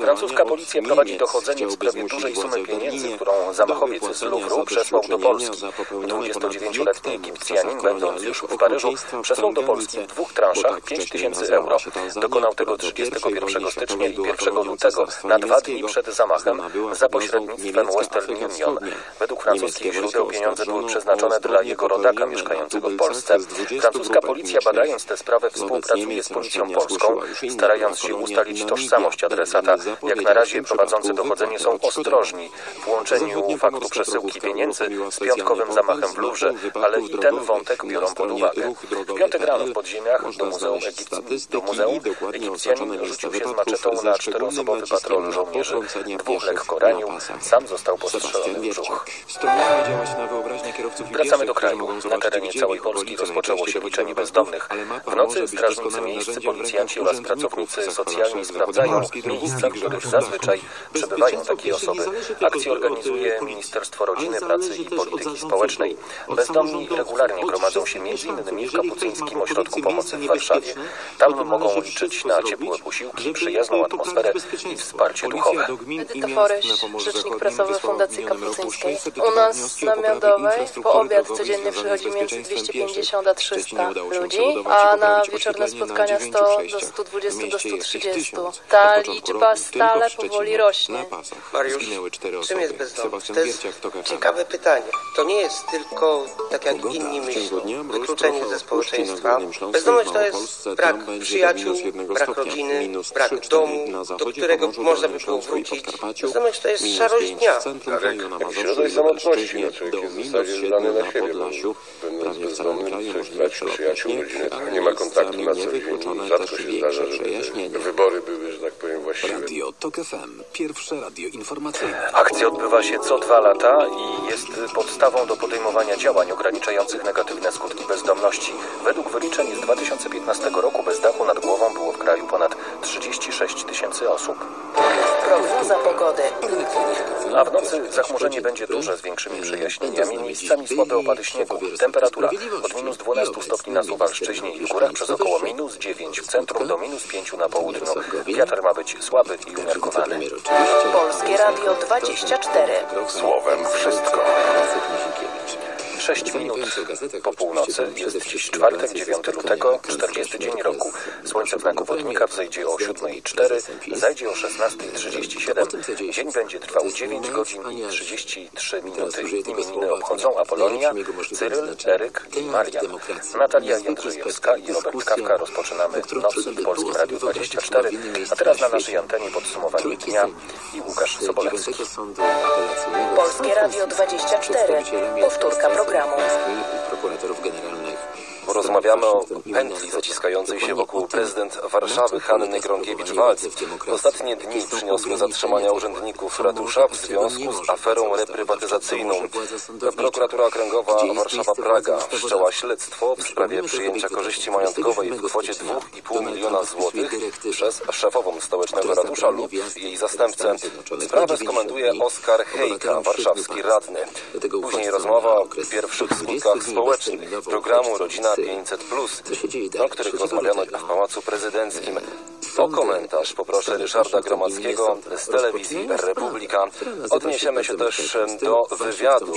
Francuska policja prowadzi dochodzenie w sprawie dużej sumy pieniędzy, którą zamachowiec z Louvru przesłał do Polski. za popełnione ponad wiek 29-letni temu w egipcjanin, będąc już w Paryżu, przesłał do Polski w dwóch transzach tak 5 wcześniej tysięcy euro. Dokonał tego do pierwszej 31 wojny stycznia i była 1 kolonią lutego, na dwa dni przed zamachem, za pośrednictwem Western Union. Według francuskich źródeł pieniądze były przeznaczone dla jego rodaka mieszkającego w Polsce. z 20 Francuska policja badając tę sprawę współpracuje z policją polską, starając się ustalić tożsamość adresata. Jak na razie prowadzący dochodzenie są ostrożni w łączeniu faktu przesyłki pieniędzy z piątkowym zamachem w Luwrze, ale i ten wątek biorą pod uwagę. W piątek rano w podziemiach do Muzeum Egipskiego statystyki muzeum miejsca rzucił się z maczetą ze na czteroosobowy patrol żołnierzy. Dwóch lekko ranił, sam został postrzelony w brzuch. Wracamy do kraju. Na terenie całej Polski rozpoczęło się liczenie bezdomnych. W nocy strażnicy miejscy, policjanci oraz pracownicy socjalni sprawdzają miejsca, w których zazwyczaj przebywają takie osoby. Akcję od organizuje Ministerstwo Rodziny, Pracy i Polityki Społecznej. Bezdomni regularnie gromadzą się innymi w Kapucyńskim Ośrodku Pomocy w Warszawie. Tam mogą liczyć na ciepłe posiłki, żeby przyjazną atmosferę i wsparcie duchowe. do gmin i Edyta Foryś, rzecznik prasowy Fundacji Kapucyńskiej. 602 U nas wnioski na Miodowej po infrastruktury obiad drogowej codziennie przychodzi z między bezpieczeństwem 250 a pieszych. Wcześniej 300 udało się ludzi, a na wieczorne spotkania 9 100 do przejściach. 120 do W mieście jest ich 130. 1000. Ta liczba stale powoli rośnie. Mariusz, czym jest bezdomność? To jest ciekawe pytanie. To nie jest tylko, tak jak inni myślą, wykluczenie ze społeczeństwa. Bezdomność to jest brak przyjaciół, brak. Rodziny, Minus brak 3-4 domu, na do którego Pomorzu, można by było wrócić. Bezdomność to jest szarość 5 dnia. na i samotności, no, człowiek jest w minus zasadzie 7 zdany na na siebie, Prawie w całym kraju śnieg, a nie ma kontaktu na co dzień. Rzadko się zdarza, żeby wybory były, że tak powiem, właściwe. Radio TOK FM. Pierwsze radio informacyjne. Akcja odbywa się co dwa lata i jest podstawą do podejmowania działań ograniczających negatywne skutki bezdomności. Według wyliczeń z 2015 roku bez dachu nad głową było w kraju ponad 36 tysięcy osób. Prognoza pogody. A w nocy zachmurzenie będzie duże z większymi przejaśnieniami, miejscami słabe opady śniegu. Temperatura od minus 12 stopni na Suwalszczyźnie i w górach przez około minus 9 w centrum do minus 5 na południu. Wiatr ma być słaby i umiarkowany. Polskie Radio 24. Słowem wszystko. 6 minut po północy. Jest dziś czwartek, 9 lutego, 40 dzień roku. Słońce w znaku wodnika wzejdzie o 7.04, zajdzie o 16.37. Dzień będzie trwał 9 godzin i 33 minuty. Imieniny obchodzą Apolonia, Cyryl, Eryk i Maria. Natalia Jędrzejewska i Robert Kawka. Rozpoczynamy noc w Polskim Radiu 24. A teraz na naszej antenie podsumowanie dnia i Łukasz Sobolewski. Polskie Radio 24. Powtórka programu. Ramos i prokuratorów generalnych. Rozmawiamy o pętli zaciskającej się wokół prezydent Warszawy Hanny Gronkiewicz-Walc. Ostatnie dni przyniosły zatrzymania urzędników ratusza w związku z aferą reprywatyzacyjną. Prokuratura Okręgowa Warszawa-Praga wszczęła śledztwo w sprawie przyjęcia korzyści majątkowej w kwocie 2,5 miliona złotych przez szefową stołecznego ratusza lub jej zastępcę. Sprawę skomentuje Oskar Hejka, warszawski radny. Później rozmowa o pierwszych skutkach społecznych. programu Rodzina 500+, o których rozmawiano w Pałacu Prezydenckim. O komentarz poproszę Ryszarda Gromackiego z telewizji Republika. Odniesiemy się też do wywiadu,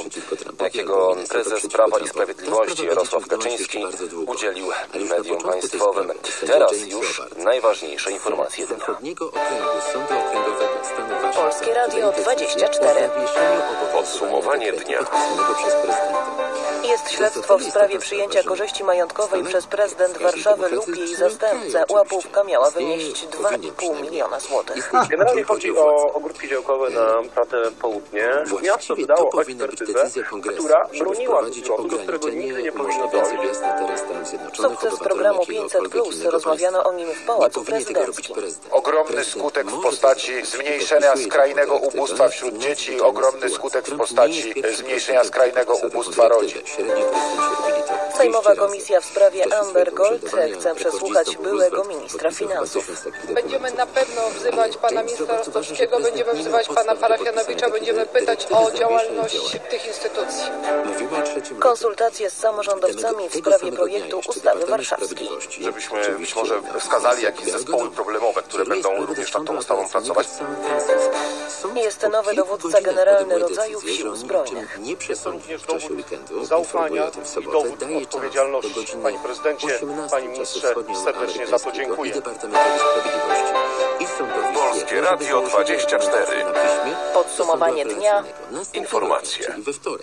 jakiego prezes Prawa i Sprawiedliwości Jarosław Kaczyński udzielił mediom państwowym. Teraz już najważniejsze informacje dnia. Polskie Radio 24. Podsumowanie dnia. Jest śledztwo w sprawie przyjęcia korzyści majątkowej przez prezydent Warszawy lub jej zastępcę. Łapówka miała wynieść 2,5 miliona złotych. Generalnie chodzi o ogródki działkowe na Pratę Południe. Miasto wydało ekspertyzę, która broniła wzrostu, do którego nigdy nie powinno dojść. Sukces programu 500 Plus rozmawiano o nim w Pałacu Prezydenckim. Ogromny skutek w postaci zmniejszenia skrajnego ubóstwa wśród dzieci, ogromny skutek w postaci zmniejszenia skrajnego ubóstwa rodzin. Sejmowa Komisja w sprawie Amber Gold chce przesłuchać byłego ministra finansów. Będziemy na pewno wzywać pana ministra Rostowskiego, będziemy wzywać pana Parafianowicza, będziemy pytać o działalność tych instytucji. Konsultacje z samorządowcami w sprawie projektu ustawy warszawskiej. Żebyśmy być może wskazali jakieś zespoły problemowe, które będą również nad tą ustawą pracować. Jest nowy dowódca generalny rodzajów sił zbrojnych. Również dowód zaufania i dowód odpowiedzialności. Panie prezydencie, panie ministrze, serdecznie za to dziękuję. Polskie Radio 24. Podsumowanie dnia. Informacje.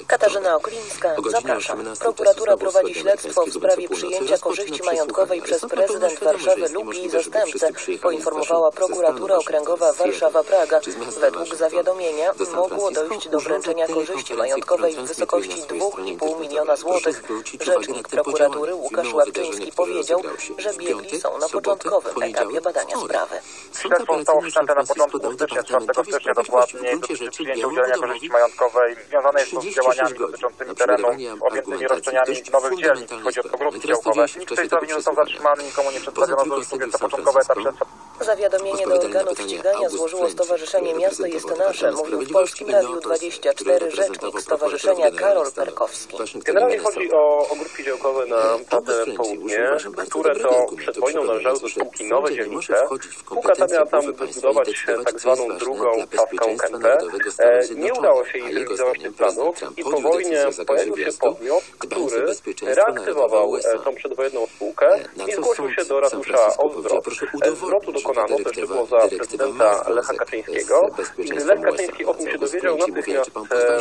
Katarzyna Oklińska, zapraszam. Prokuratura prowadzi śledztwo w sprawie przyjęcia korzyści majątkowej przez prezydent Warszawy lub jej zastępcę, poinformowała prokuratura okręgowa Warszawa-Praga. Według zawiadomienia mogło dojść do wręczenia korzyści majątkowej w wysokości 2,5 miliona złotych. Rzecznik prokuratury Łukasz Łapczyński powiedział, że biegli są na początkowym etapie badania sprawy. Śledztwo zostało wszczęte na początku stycznia, 4 stycznia dokładnie, dotyczy przyjęcia udzielenia korzyści majątkowej. Związane jest to z działaniami dotyczącymi terenu objętymi roszczeniami nowych dzielnic. Chodzi o ogródki działkowe. Nikt w tej sprawie nie został zatrzymany, nikomu nie przedstawiono dorzutu, więc to początkowy etap śledztwa. Zawiadomienie do organów ścigania złożyło Stowarzyszenie Miasto jest Nasze, mówił w Polskim Radiu 24 rzecznik Stowarzyszenia Karol Perkowski. Generalnie chodzi o ogródki działkowe na Pratę Południe, które to przed wojną należały do spółki Nowe Dzielnice. Spółka ta miała tam wybudować tak zwaną drugą paską Kętę. E, Nie udało się jej zrealizować tych planów i po wojnie pojawił się podmiot, który reaktywował e, tą przedwojenną spółkę i zgłosił się do ratusza o zwrot. E, Zwrotu dokonano, to jeszcze było za prezydenta Lecha Kaczyńskiego. Lech Kaczyński o tym się dowiedział, natychmiast e,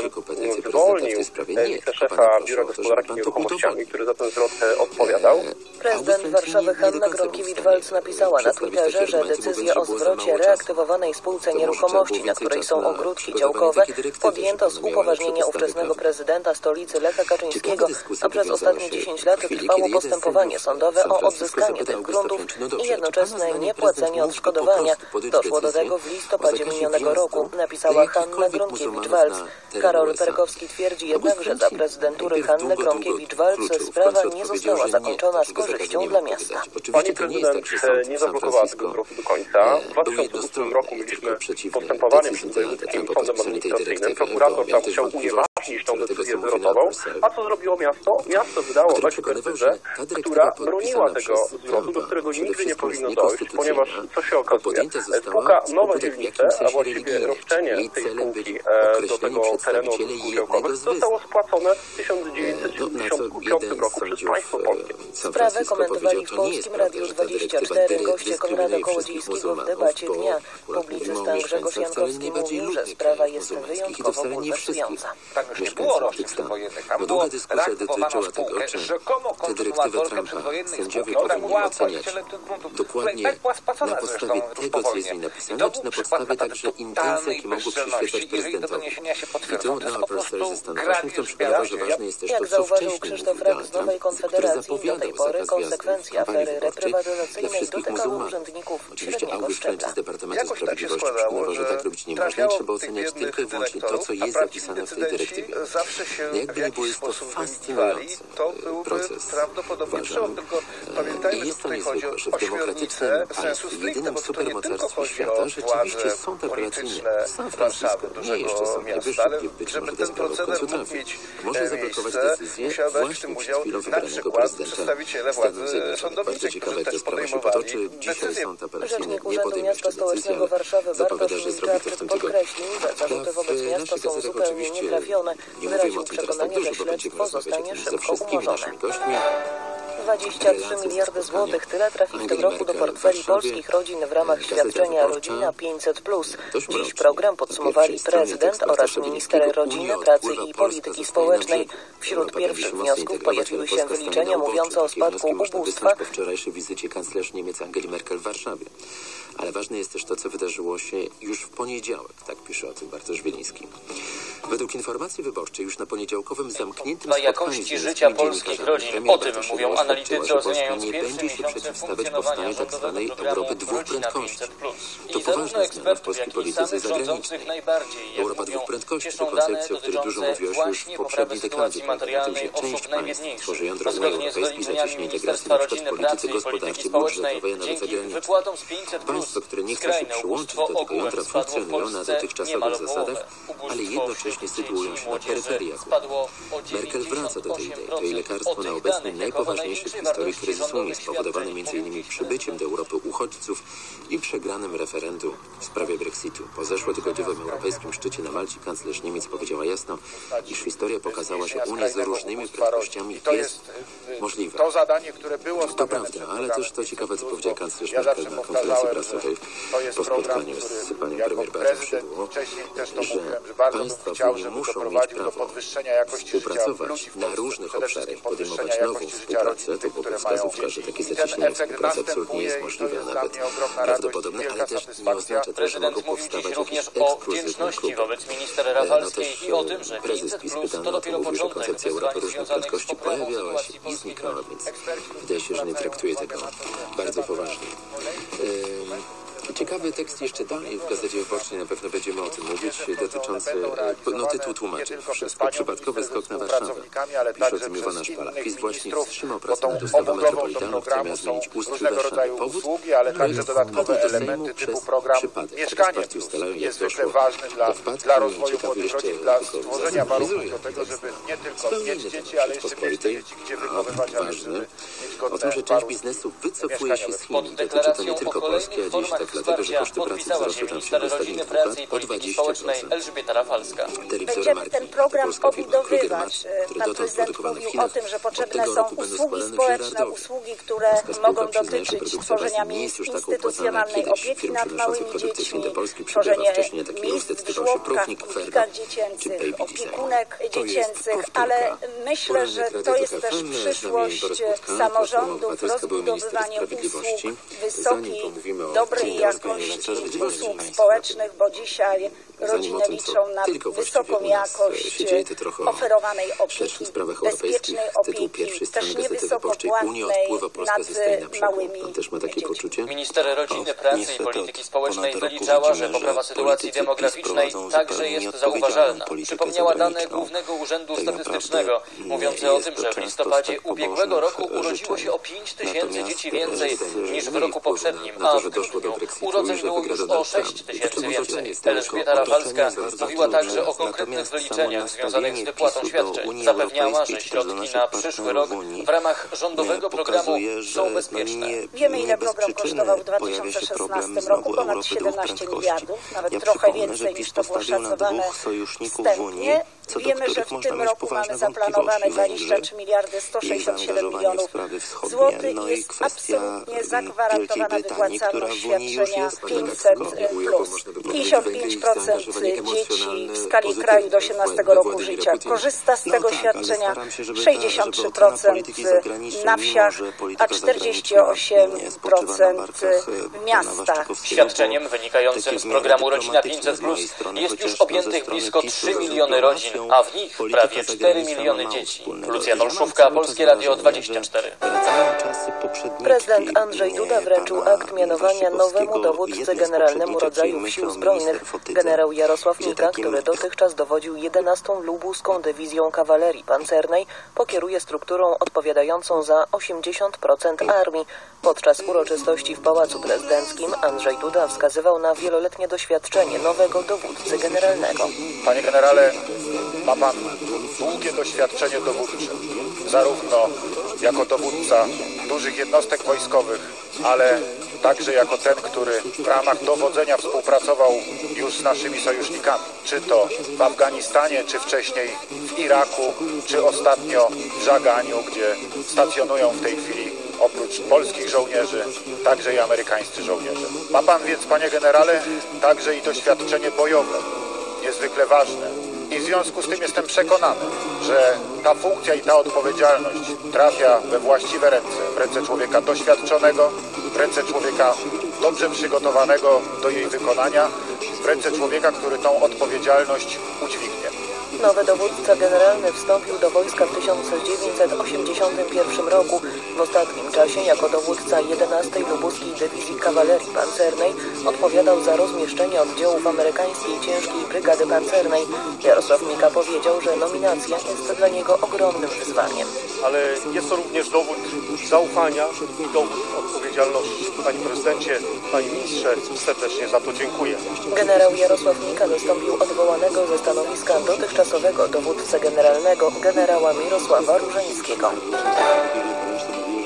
zwolnił e, wiceszefa Biura Gospodarki Nieruchomościami, który za ten zwrot e, odpowiadał. Prezydent Warszawy Hanna Gronkiewicz-Walc napisała na Twitterze, że decyzję o zwrocie reaktywowanej spółce nieruchomości, na której są ogródki działkowe, podjęto z upoważnienia ówczesnego prezydenta stolicy Lecha Kaczyńskiego, a przez ostatnie 10 lat trwało postępowanie sądowe o odzyskanie tych gruntów i jednoczesne niepłacenie odszkodowania. Doszło do tego w listopadzie minionego roku, napisała Hanna Gronkiewicz-Walc. Karol Perkowski twierdzi jednak, że za prezydentury Hanny Gronkiewicz-Walc sprawa nie została zakończona z korzyścią dla miasta. Pani prezydent e, nie zablokowała tego zwrotu do końca. W 2008 roku mieliśmy postępowanie przed Wojewódzkim Sądem Administracyjnym. Prokurator tam chciał unieważnić unieważnić tą decyzję zwrotową. A co zrobiło miasto? Miasto wydało ekspertyzę, która broniła tego zwrotu, do którego nigdy nie powinno dojść, ponieważ co się okazuje? Spółka nowe dzielnice, a właściwie roszczenie tej spółki e, do tego terenu spółdziałkowych zostało spłacone w 1975 roku przez państwo polskie. Sprawę komentowali w Polskim Radiu 24 goście Konrada Kołodziejskiego w debacie dnia. Publicysta Grzegorz Jankowski mówił, że sprawa jest wyjątkowo bulwersująca. Tak już nie było roszczeń przedwojennych, a było reaktywowano spółkę, czym Trumpa sędziowie powinni oceniać dokładnie na podstawie tego, co jest w niej napisane, czy na podstawie także intencji, jakie mogły przyświecać prezydentowi. I to dla profesora ze stanu Waszyngton przypominało, że ważne jest też to, co wcześniej mówił Donald Trump, który zapowiadał zakaz wjazdu kampanii wyborczej dla wszystkich muzułmanów. Oczywiście August Czańczyk z Departamentu Sprawiedliwości przypomniał, że tak robić nie można i trzeba oceniać tylko i wyłącznie to, co jest zapisane w tej dyrektywie zawsze się Jakby było, jest to fascynujący proces. Prawdopodobnie przełom, tylko pamiętajmy, jest to niezwykłe, że w demokratycznym państwie, jedynym supermocarstwie świata rzeczywiście są te operacyjne. San Francisco nie jeszcze są nie najwyższe, być może ta sprawa w końcu. Może zablokować decyzję właśnie przed chwilą wybranego prezydenta Stanów Zjednoczonych. Bardzo ciekawe jest sprawa się potoczy. Dzisiaj sąd apelacyjny nie podejmie jeszcze decyzji, ale zapowiada, że zrobi to w tym tygodniu. Zarzuty wobec miasta są zupełnie nietrafione. Nie mówię o tym teraz tak dużo, bo 23 miliardy złotych. Tyle trafi w tym roku do portfeli polskich rodzin w ramach świadczenia Rodzina 500. Dziś program podsumowali prezydent oraz minister rodziny, pracy i polityki społecznej. Wśród pierwszych wniosków pojawiły się wyliczenia mówiące o spadku ubóstwa. Po wczorajszej wizycie kanclerz Niemiec Angeli Merkel w Warszawie ale ważne jest też to, co wydarzyło się już w poniedziałek, tak pisze o tym Bartosz Wieliński. Według informacji wyborczej już na poniedziałkowym zamkniętym no, jakości życia polskich rodzin, o tym mówią analitycy oceniając nie będzie się przeciwstawiać powstaniu tzw. Europy dwóch prędkości. To poważna zmiana w polskiej polityce zagranicznej. Europa dwóch prędkości to koncepcja, o której dużo mówiło się już w poprzedniej dekadzie, na tym, że część państw tworzy jądro Unii Europejskiej zacieśnie integrację np. w polityce gospodarczej, budżetowej, a nawet zagranicznej. Państwo, które nie chce się przyłączyć do tego jądra, funkcjonują na dotychczasowych zasadach, ale jednocześnie sytuują się na peryferiach. Merkel wraca do tej idei. To jej lekarstwo na obecny najpoważniejszy w historii kryzys Unii, spowodowany m.in. przybyciem do Europy uchodźców i przegranym referendum w sprawie Brexitu. Po zeszłotygodniowym europejskim szczycie na Malcie kanclerz Niemiec powiedziała jasno, iż historia pokazała że Unia z różnymi prędkościami jest możliwa. To zadanie, które było To prawda, ale też to ciekawe, co powiedział kanclerz Merkel na konferencji prasowej wczoraj po spotkaniu z panią premier Beatą Szydło, że państwa w Unii muszą mieć prawo współpracować na różnych obszarach, podejmować nową współpracę, to byłoby wskazówka, że takie zacieśnienie współpracy absolutnie jest możliwe, a nawet prawdopodobne, ale też nie oznacza to, że mogą powstawać jakieś ekskluzywne kluby. No e, prezes PiS pytany o to że koncepcja Europy różnych prędkości pojawiała się i zniknęła, więc wydaje się, że nie traktuje tego. bardzo poważnie. Ciekawy tekst jeszcze dalej w Gazecie Wyborczej, na pewno będziemy o tym mówić, dotyczący, no tytuł tłumaczy wszystko, przypadkowy skok na Warszawę. Pisze o tym Iwona Szpala. PiS właśnie wstrzymał pracę nad dostawą metropolitanu, chce miała zmienić ustrój Warszawy. Powód? Projekt wpadł do Sejmu przez przypadek. Eksperci ustalają, jak doszło do wpadku. Ciekawy jeszcze stworzenia warunków do tego, żeby nie tylko mieć dzieci, tak ale jeszcze mieć dzieci, gdzie wychowywać, ale żeby mieć O tym, że część biznesu wycofuje się z Chin. Dotyczy to nie tylko Polski, a dziś tak dlatego że koszty pracy wzrosły się w ostatnich dwóch o 20%. Będziemy ten program odbudowywać. Pan e, prezydent mówił o tym, że potrzebne są usługi społeczne, usługi, które mogą dotyczyć tworzenia miejsc instytucjonalnej opieki nad małymi dziećmi, tworzenie miejsc w żłobkach, pikach dziecięcych, opiekunek dziecięcych, ale myślę, że to jest też przyszłość e, samorządów, rozbudowywanie usług wysokiej, dobrej jakości usług społecznych, bo dzisiaj rodziny liczą na wysoką jakość oferowanej opieki, bezpiecznej opieki, też niewysoko płatnej nad e, małymi też ma takie poczucie? Minister Rodziny, Pracy i Polityki Społecznej wyliczała, że poprawa sytuacji demograficznej także jest zauważalna. Przypomniała dane Głównego Urzędu Statystycznego, mówiące o tym, że w listopadzie ubiegłego roku urodziło się o 5 tysięcy dzieci więcej niż w roku poprzednim, a w grudniu Urodzeń było już o 6 tysięcy więcej. Elżbieta Rafalska mówiła także o konkretnych wyliczeniach związanych z wypłatą świadczeń. Zapewniała, że środki na przyszły rok w ramach rządowego programu są bezpieczne. Wiemy, ile program kosztował w 2016 roku, ponad 17 miliardów, nawet trochę więcej niż to było szacowane wstępnie. Wiemy, że w tym roku mamy zaplanowane 23 miliardy 167 milionów złotych i jest absolutnie zagwarantowana wypłacalność świadczenia 500 plus. 55% dzieci w skali kraju do 18 roku życia korzysta z tego świadczenia, 63% na wsiach, a 48% w miastach. Świadczeniem wynikającym z programu Rodzina 500 Plus jest już objętych blisko 3 miliony rodzin, a w nich prawie 4 miliony dzieci. Lucjan Olszówka, Polskie Radio 24. Prezydent Andrzej Duda wręczył akt mianowania nowemu dowódcy generalnemu rodzajów sił zbrojnych. Generał Jarosław Mika, który dotychczas dowodził 11 Lubuską Dywizją Kawalerii Pancernej, pokieruje strukturą odpowiadającą za 80% armii. Podczas uroczystości w Pałacu Prezydenckim Andrzej Duda wskazywał na wieloletnie doświadczenie nowego dowódcy generalnego. Panie generale, ma pan długie doświadczenie dowódcze, zarówno jako dowódca dużych jednostek wojskowych, ale także jako ten, który w ramach dowodzenia współpracował już z naszymi sojusznikami, czy to w Afganistanie, czy wcześniej w Iraku, czy ostatnio w Żaganiu, gdzie stacjonują w tej chwili oprócz polskich żołnierzy, także i amerykańscy żołnierze. Ma pan więc, panie generale, także i doświadczenie bojowe, niezwykle ważne. I w związku z tym jestem przekonany, że ta funkcja i ta odpowiedzialność trafia we właściwe ręce, w ręce człowieka doświadczonego, w ręce człowieka dobrze przygotowanego do jej wykonania, w ręce człowieka, który tą odpowiedzialność udźwignie. Nowy dowódca generalny wstąpił do wojska w 1981 roku. W ostatnim czasie jako dowódca 11 Lubuskiej Dywizji Kawalerii Pancernej odpowiadał za rozmieszczenie oddziałów amerykańskiej ciężkiej brygady pancernej. Jarosław Mika powiedział, że nominacja jest dla niego ogromnym wyzwaniem. Ale jest to również dowód zaufania i dowód odpowiedzialności. Panie prezydencie, panie ministrze, serdecznie za to dziękuję. Generał Jarosław Mika zastąpił odwołanego ze stanowiska dotychczasowego dowódcę generalnego generała Mirosława Różańskiego.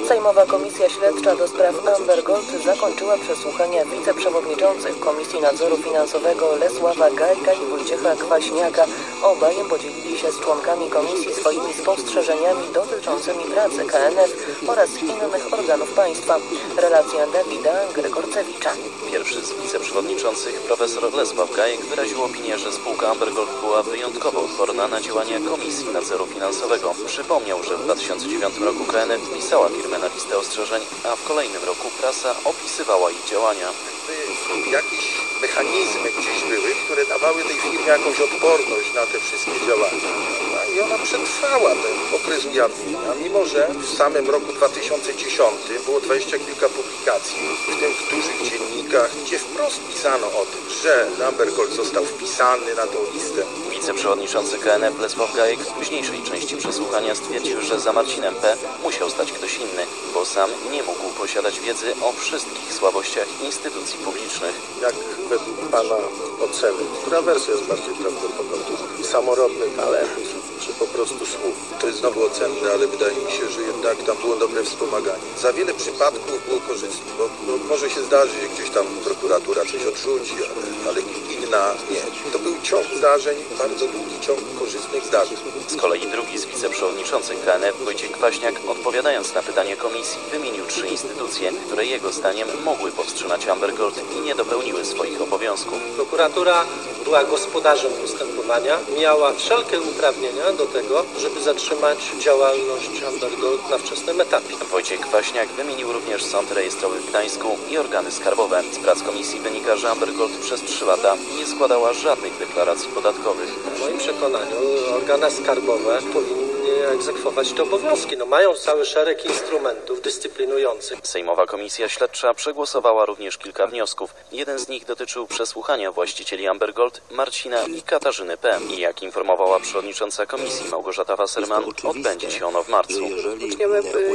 Sejmowa Komisja Śledcza do spraw Amber Gold zakończyła przesłuchania wiceprzewodniczących Komisji Nadzoru Finansowego Lesława Gajka i Wojciecha Kwaśniaka. Obaj podzielili się z członkami komisji swoimi spostrzeżeniami dotyczącymi pracy KNF oraz innych organów państwa. Relacja Dawida Gregorcewicza. Pierwszy z wiceprzewodniczących, profesor Lesław Gajek, wyraził opinię, że spółka Amber Gold była wyjątkowo odporna na działania Komisji Nadzoru Finansowego. Przypomniał, że w 2009 roku KNF wpisała firmę na listę ostrzeżeń, a w kolejnym roku prasa opisywała ich działania. Jakieś mechanizmy gdzieś były, które dawały tej firmie jakąś odporność na te wszystkie działania. I ona przetrwała ten okres ujawnienia, mimo że w samym roku 2010 było dwadzieścia kilka publikacji, w tym w dużych dziennikach, gdzie wprost pisano o tym, że Lambergold został wpisany na tą listę. Wiceprzewodniczący KNF Lesław Gajek w późniejszej części przesłuchania stwierdził, że za Marcinem P. musiał stać ktoś inny, bo sam nie mógł posiadać wiedzy o wszystkich słabościach instytucji publicznych. Jak według Pana oceny, która wersja jest bardziej prawdopodobna? Samorodny talent, czy po prostu słuch? To jest znowu ocenne, ale wydaje mi się, że jednak tam było dobre wspomaganie. Za wiele przypadków było korzystnie, bo może się zdarzyć, że gdzieś tam prokuratura coś odrzuci, ale, ale nie. To był ciąg zdarzeń, bardzo długi ciąg korzystnych zdarzeń. Z kolei drugi z wiceprzewodniczących KNF, Wojciech Kwaśniak, odpowiadając na pytanie komisji, wymienił trzy instytucje, które jego zdaniem mogły powstrzymać Amber Gold i nie dopełniły swoich obowiązków. Prokuratura była gospodarzem postępowania, miała wszelkie uprawnienia do tego, żeby zatrzymać działalność Amber Gold na wczesnym etapie. Wojciech Kwaśniak wymienił również sąd rejestrowy w Gdańsku i organy skarbowe. Z prac komisji wynika, że Amber Gold przez trzy lata nie składała żadnych deklaracji podatkowych. W moim przekonaniu organy skarbowe powinny egzekwować te obowiązki. No mają cały szereg instrumentów dyscyplinujących. Sejmowa Komisja Śledcza przegłosowała również kilka wniosków. Jeden z nich dotyczył przesłuchania właścicieli Amber Gold, Marcina i Katarzyny P. I jak informowała przewodnicząca komisji Małgorzata Wasserman, odbędzie się ono w marcu.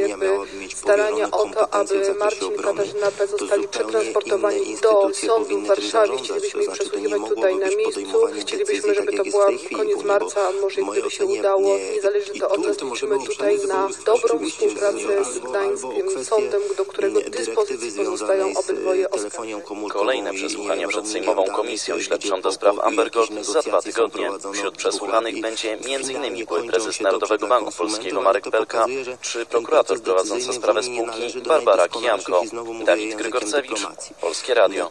Jakby starania o to, aby Marcin i Katarzyna P. zostali przetransportowani do sądu w Warszawie. Chcielibyśmy ich przesłuchiwać tutaj na miejscu. Chcielibyśmy, żeby to była koniec marca, może gdyby się udało. Nie zależy to od nas. Liczymy tutaj na dobrą współpracę z Gdańskim Sądem, do którego dyspozycji pozostają obydwoje oskarżeni. Kolejne przesłuchania przed Sejmową Komisją Śledczą do spraw Amber Gold za dwa tygodnie. Wśród przesłuchanych będzie m.in. były prezes Narodowego Banku Polskiego Marek Belka czy prokurator prowadzący sprawę spółki Barbara Kijanko. Dawid Grygorcewicz, Polskie Radio.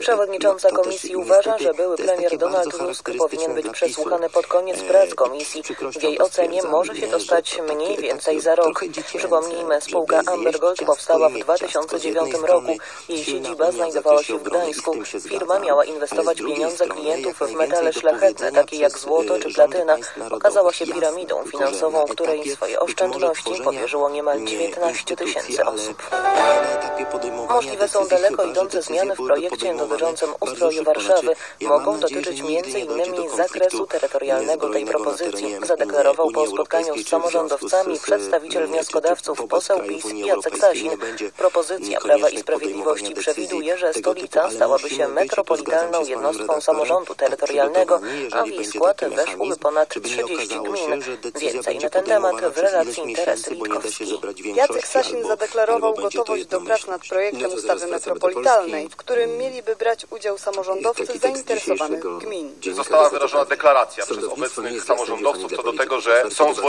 Przewodnicząca komisji uważa, że były premier Donald Tusk powinien być przesłuchany pod koniec prac komisji. W jej ocenie może się to stać mniej więcej za rok. Przypomnijmy, spółka Amber Gold powstała w 2009 roku. Jej siedziba znajdowała się w Gdańsku. Firma miała inwestować pieniądze klientów w metale szlachetne, takie jak złoto czy platyna. Okazała się piramidą finansową, której swoje oszczędności powierzyło niemal 19 tysięcy osób. Możliwe są daleko idące zmiany w projekcie dotyczącym ustroju Warszawy. Mogą dotyczyć m.in. zakresu terytorialnego tej propozycji, zadeklarował po spotkaniu z samorządowcami przedstawiciel wnioskodawców poseł PiS Jacek Sasin. Propozycja Prawa i Sprawiedliwości przewiduje, że stolica stałaby się metropolitalną jednostką samorządu terytorialnego, a w jej skład weszłoby ponad 30 gmin. Więcej na ten temat w relacji Teresy Litkowskiej. Jacek Sasin zadeklarował gotowość do prac nad projektem ustawy metropolitalnej, w którym mieliby brać udział samorządowcy zainteresowanych gmin. Została wyrażona deklaracja przez obecnych samorządowców co do tego, że są zwolennikami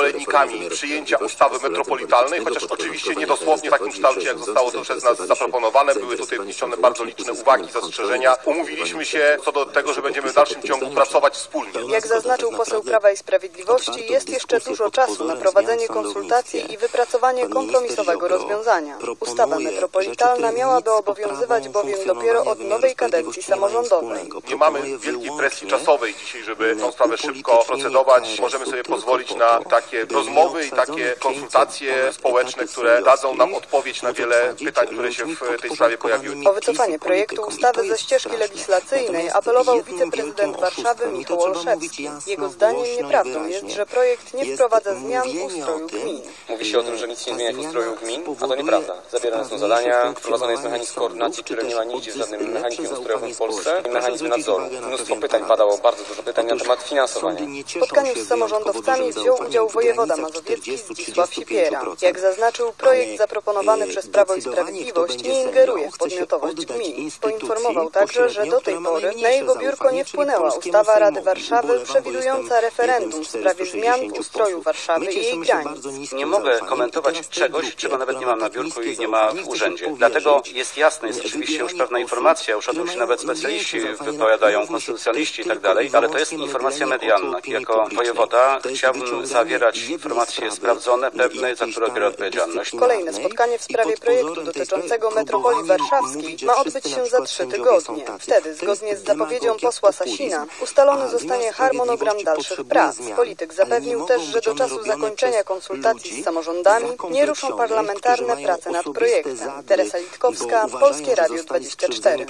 przyjęcia ustawy metropolitalnej, chociaż oczywiście nie dosłownie w takim kształcie, jak zostało to przez nas zaproponowane. Były tutaj wniesione bardzo liczne uwagi, zastrzeżenia. Umówiliśmy się co do tego, że będziemy w dalszym ciągu pracować wspólnie. Jak zaznaczył poseł Prawa i Sprawiedliwości, jest jeszcze dużo czasu na prowadzenie konsultacji i wypracowanie kompromisowego rozwiązania. Ustawa metropolitalna miałaby obowiązywać bowiem dopiero od nowej kadencji samorządowej. Nie mamy wielkiej presji czasowej dzisiaj, żeby tą sprawę szybko procedować. Możemy sobie pozwolić na takie rozmowy i takie konsultacje społeczne, które dadzą nam odpowiedź na wiele pytań, które się w tej sprawie pojawiły. O wycofanie projektu ustawy ze ścieżki legislacyjnej apelował wiceprezydent Warszawy Michał Olszewski. Jego zdaniem nieprawdą jest, że projekt nie wprowadza zmian w ustroju gmin. Mówi się o tym, że nic nie zmienia w ustroju gmin, a to nieprawda. Zabierane są zadania, wprowadzony jest mechanizm koordynacji, który nie ma nigdzie w żadnym mechanizmie ustrojowym w Polsce i mechanizmy nadzoru. Mnóstwo pytań padało, bardzo dużo pytań na temat finansowania. W spotkaniu z samorządowcami wziął udział wojewoda mazowiecki Zdzisław Sipiera. Jak zaznaczył, projekt zaproponowany przez Prawo i Sprawiedliwość nie ingeruje w podmiotowość gmin. Poinformował także, że do tej pory na jego biurko nie wpłynęła ustawa Rady Warszawy przewidująca referendum w sprawie zmian w ustroju Warszawy i jej granic. Nie mogę komentować czegoś, czego nawet nie mam na biurku i nie ma w urzędzie. Dlatego jest jasne, jest oczywiście już pewna informacja, już o tym się nawet specjaliści wypowiadają, konstytucjaliści i tak dalej, ale to jest informacja medialna. Jako wojewoda chciałbym zawierać informacje sprawdzone, pewne, za które biorę odpowiedzialność. Kolejne spotkanie w sprawie projektu dotyczącego metropolii warszawskiej ma odbyć się za trzy tygodnie. Wtedy, zgodnie z zapowiedzią posła Sasina, ustalony zostanie harmonogram dalszych prac. Polityk zapewnił też, że do czasu zakończenia konsultacji z samorządami nie ruszą parlamentarne prace nad projektem. Teresa Litkowska, Polskie Radio 24.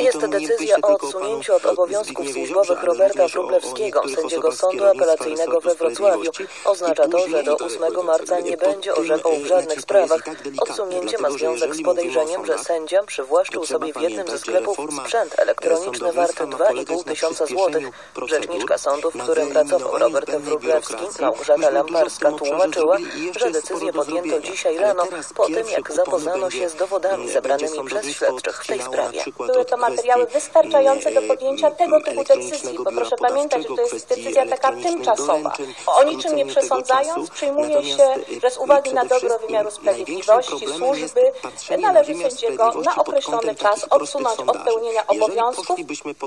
Jest to decyzja o odsunięciu od obowiązków służbowych Roberta Wróblewskiego, sędziego Sądu Apelacyjnego we Wrocławiu. Oznacza to, że do 8 marca nie będzie orzekał w żadnych sprawach. Odsunięcie ma związek z podejrzeniem, że sędzia przywłaszczył sobie w jednym ze sklepów sprzęt elektroniczny warty 2,5 tysiąca złotych. Rzeczniczka sądu, w którym pracował Robert Wróblewski, Małgorzata Lamparska, tłumaczyła, że decyzję podjęto dzisiaj rano, po tym jak zapoznano się z dowodami zebranymi przez śledczych w tej sprawie. Były to materiały wystarczające do podjęcia tego typu decyzji, bo proszę pamiętać, że to jest decyzja taka tymczasowa. O niczym nie przesądzając, przyjmuje się, że z uwagi na dobro wymiaru sprawiedliwości, służby, należy sędziego na określony czas odsunąć od pełnienia obowiązków.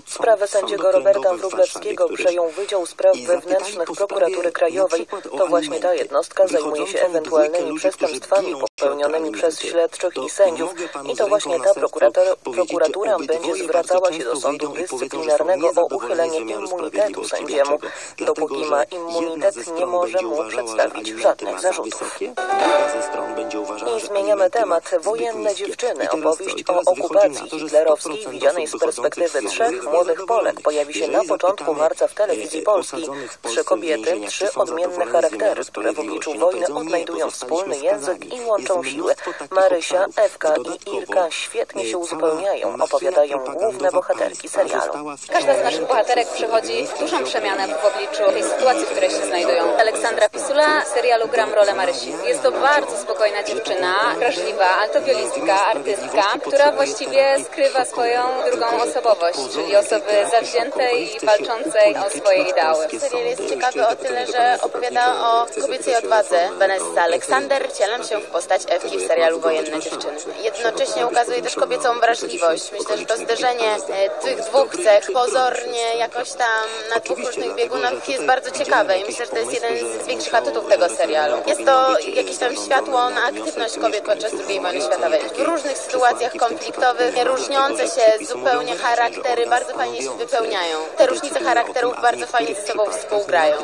Sprawę sędziego Roberta Wróblewskiego przejął Wydział Spraw Wewnętrznych Prokuratury Krajowej. To właśnie ta jednostka zajmuje się ewentualnymi przestępstwami popełnionymi przez śledczych i sędziów. I to właśnie ta prokuratura będzie zwracała się do sądu dyscyplinarnego o uchylenie immunitetu sędziemu. Dopóki ma immunitet, nie może mu przedstawić żadnych zarzutów. I zmieniamy temat. Wojenne dziewczyny. Opowieść o okupacji hitlerowskiej widzianej z perspektywy trzech młodych Polek pojawi się na początku marca w telewizji polskiej. Trzy kobiety, trzy odmienne charaktery, które w obliczu wojny odnajdują wspólny język i łączą siły. Marysia, Ewka i Irka świetnie się uzupełniają, opowiadają główne bohaterki serialu. Każda z naszych bohaterek przechodzi dużą przemianę w obliczu tej sytuacji, w której się znajdują. Aleksandra Pisula w serialu gram rolę Marysi. Jest to bardzo spokojna dziewczyna, wrażliwa, altowiolistka, artystka, która właściwie skrywa swoją drugą osobowość, czyli osoby zawziętej i walczącej o swoje ideały. Serial jest ciekawy o tyle, że opowiada o kobiecej odwadze. Vanessa Aleksander wcielam się w postać Ewki w serialu Wojenne Dziewczyny. Jednocześnie ukazuje też kobiecą wrażliwość. Myślę, że to zderzenie e, tych dwóch cech pozornie jakoś tam na dwóch różnych biegunach jest bardzo ciekawe i myślę, że to jest jeden z większych atutów tego serialu. Jest to jakieś tam światło na aktywność kobiet podczas II wojny światowej. W różnych sytuacjach konfliktowych różniące się zupełnie charaktery bardzo fajnie się wypełniają. Te różnice charakterów bardzo fajnie ze sobą współgrają.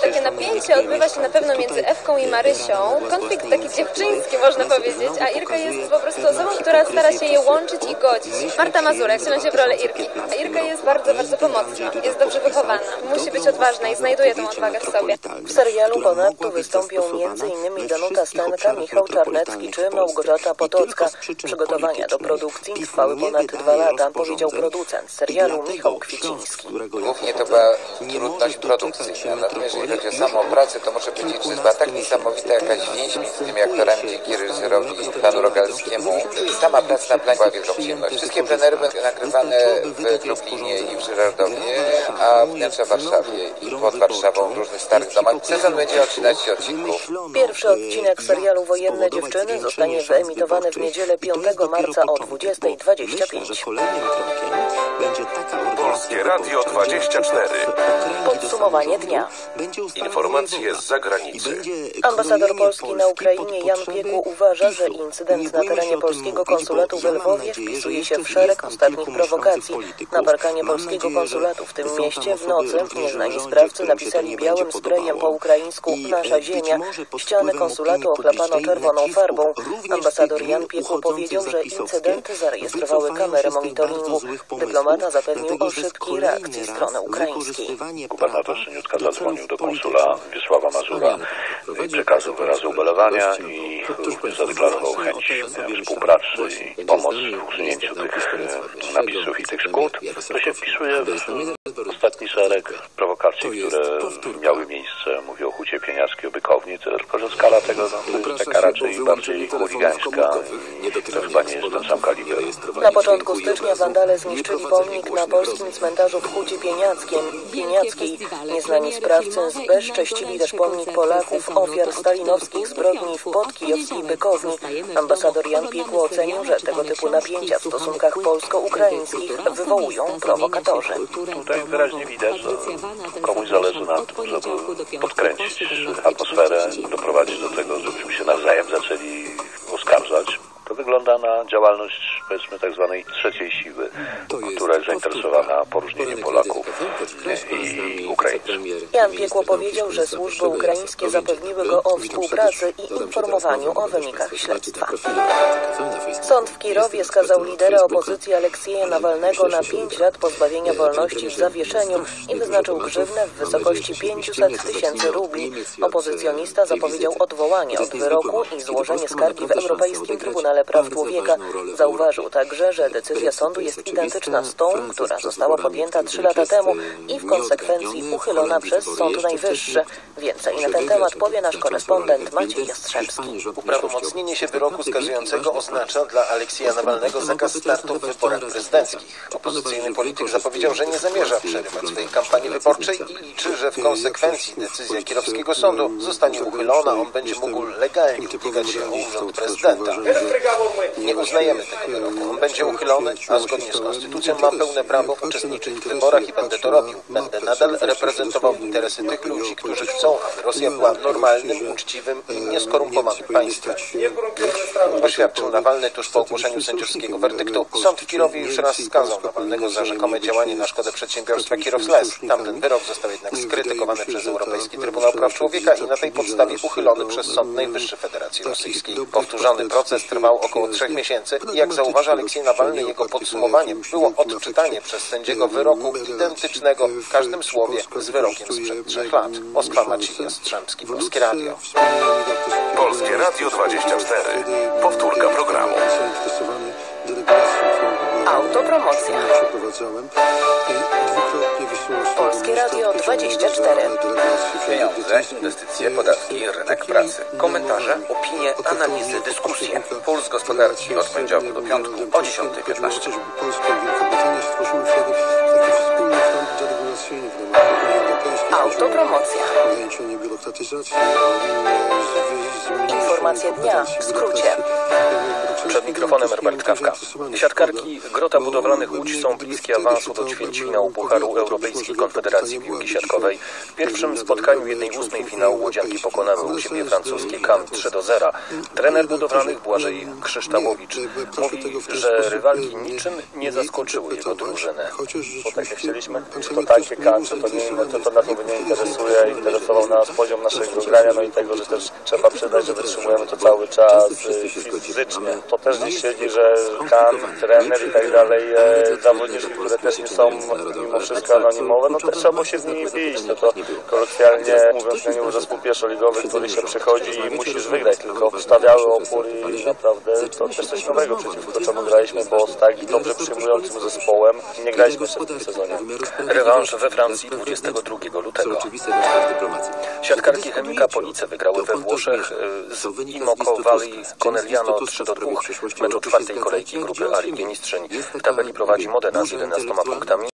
Takie napięcie odbywa się na pewno między Ewką i Marysią. Konflikt taki dziewczyński można powiedzieć, a Irka jest po prostu osobą, która stara się je łączyć i godzić. Marta Mazurek wciela się w rolę Irki. A Irka jest bardzo, bardzo pomocna. Jest dobrze wychowana. Musi być odważna i znajduje tą odwagę w sobie. W serialu ponadto wystąpią m.in. Danuta Stanka, Michał Czarnecki czy Małgorzata Potocka. Przygotowania do produkcji trwały ponad dwa lata, powiedział producent serialu Michał Kwieciński. Głównie to była trudność produkcyjna. Natomiast jeżeli chodzi o samą pracę, to muszę powiedzieć, że była tak niesamowita jakaś więź między tymi aktorami dzięki reżyserowi panu Rogalskiemu. Sama praca na planie była wielką przyjemnością. Wszystkie plenery były nagrywane w Lublinie i w Żyrardowie, a wnętrza w Warszawie i pod Warszawą w różnych Sezon będzie o 13 odcinków. Pierwszy odcinek serialu Wojenne Dziewczyny zostanie wyemitowany w niedzielę 5 marca o 20.25. Polskie Radio 24. Podsumowanie dnia. Informacje z zagranicy. Ambasador Polski na Ukrainie Jan Piekło uważa, że incydent na terenie polskiego konsulatu w Lwowie wpisuje się w szereg ostatnich prowokacji. Na parkanie polskiego konsulatu w tym mieście w nocy nieznani sprawcy napisali białym sprayem po ukraińsku Nasza ziemia. Ściany konsulatu ochlapano czerwoną farbą. Ambasador Jan Piekło powiedział, że incydent zarejestrowały kamery monitoringu. Dyplomata zapewnił o szybkiej reakcji strony ukraińskiej. Gubernator Syniutka zadzwonił do konsula Wiesława Mazura i przekazał wyrazy ubolewania i również zadeklarował chęć współpracy i pomoc w usunięciu tych napisów i tych szkód. To się wpisuje w ostatni szereg prowokacji, które miały miejsce. Mówię o hucie pieniarskiej, o Bykowni, tylko że skala tego no, to jest taka raczej bardziej chuligańska i to chyba nie jest ten sam kaliber. Na początku stycznia wandale zniszczyli pomnik na polskim cmentarzu w Hucie Pieniackiem, Pieniackiej. Nieznani sprawcy zbezcześcili też pomnik Polaków, ofiar stalinowskich zbrodni w podkijowskiej Bykowni. Ambasador Jan Piekło ocenił, że tego typu napięcia w stosunkach polsko-ukraińskich wywołują prowokatorzy. Tutaj wyraźnie widać, że komuś zależy na tym, żeby podkręcić atmosferę, doprowadzić do tego, żebyśmy się nawzajem zaczęli oskarżać. To wygląda na działalność, powiedzmy, tak zwanej trzeciej siły, która jest zainteresowana poróżnieniem Polaków i Ukraińców. Jan Piekło powiedział, że służby ukraińskie zapewniły go o współpracy i informowaniu o wynikach śledztwa. Sąd w Kirowie skazał lidera opozycji Aleksieja Nawalnego na 5 lat pozbawienia wolności w zawieszeniu i wyznaczył grzywnę w wysokości 500 tysięcy rubli. Opozycjonista zapowiedział odwołanie od wyroku i złożenie skargi w Europejskim Trybunale Praw Człowieka. Zauważył także, że decyzja sądu jest identyczna z tą, która została podjęta trzy lata temu i w konsekwencji uchylona przez Sąd Najwyższy. Więcej na ten temat powie nasz korespondent Maciej Jastrzębski. Uprawomocnienie się wyroku skazującego oznacza dla Aleksija Nawalnego zakaz startu w wyborach prezydenckich. Opozycyjny polityk zapowiedział, że nie zamierza przerywać swojej kampanii wyborczej i liczy, że w konsekwencji decyzja kierowskiego sądu zostanie uchylona. On będzie mógł legalnie ubiegać się o urząd prezydenta. Nie uznajemy tego wyroku. On będzie uchylony, a zgodnie z konstytucją mam pełne prawo uczestniczyć w wyborach i będę to robił. Będę nadal reprezentował interesy tych ludzi, którzy chcą chcą, aby Rosja była normalnym, uczciwym i nieskorumpowanym państwem. Oświadczył Nawalny tuż po ogłoszeniu sędziowskiego werdyktu. Sąd w Kirowie już raz skazał Nawalnego za rzekome działanie na szkodę przedsiębiorstwa Kirowsles. Tamten wyrok został jednak skrytykowany przez Europejski Trybunał Praw Człowieka i na tej podstawie uchylony przez Sąd Najwyższy Federacji Rosyjskiej. Powtórzony proces trwał około trzech miesięcy i jak zauważa Aleksiej Nawalny, jego podsumowaniem było odczytanie przez sędziego wyroku identycznego w każdym słowie z wyrokiem sprzed trzech lat. Moskwa Maciej Jastrzębski, Polskie Radio. Polskie Radio 24. Powtórka programu. Autopromocja. Polskie Radio 24. Pieniądze, inwestycje, podatki, rynek pracy. Komentarze, opinie, analizy, dyskusje. Puls gospodarki od poniedziałku do piątku o 10.15. Autopromocja. Informacje dnia w skrócie. Przed mikrofonem Herbert Kawka. Siatkarki Grota Budowlanych Łódź są bliskie awansu do ćwierćfinału Pucharu Europejskiej Konfederacji Piłki Siatkowej. W pierwszym spotkaniu jednej ósmej finału Łodzianki pokonały u siebie francuskie Kam 3 do 0. Trener budowlanych Błażej Krzyształowicz mówi, że rywalki niczym nie zaskoczyły jego drużyny. Bo tak jak chcieliśmy, czy to takie K, czy to nie to, nas nie interesuje. Interesował nas poziom naszego grania, no i tego, że też trzeba przyznać, że wytrzymujemy to cały czas y, fizycznie. To też gdzieś siedzi, że kan, trener i tak dalej, e, zawodniczki, które też nie są mimo wszystko anonimowe, no też trzeba się z nimi bić. No to kolokwialnie mówiąc, nie zespół pierwszoligowy, który się przychodzi i musisz wygrać, tylko stawiały opór i naprawdę to też coś nowego przeciwko czemu graliśmy, bo z tak dobrze przyjmującym zespołem nie graliśmy w tym sezonie. Rewanż we Francji 22 lutego. Siatkarki Chemika Police wygrały we Włoszech e, z Imoco Valley Conegliano 3 do 2 w meczu czwartej kolejki grupy A Ligi Mistrzyń. W tabeli prowadzi Modena z 11 punktami.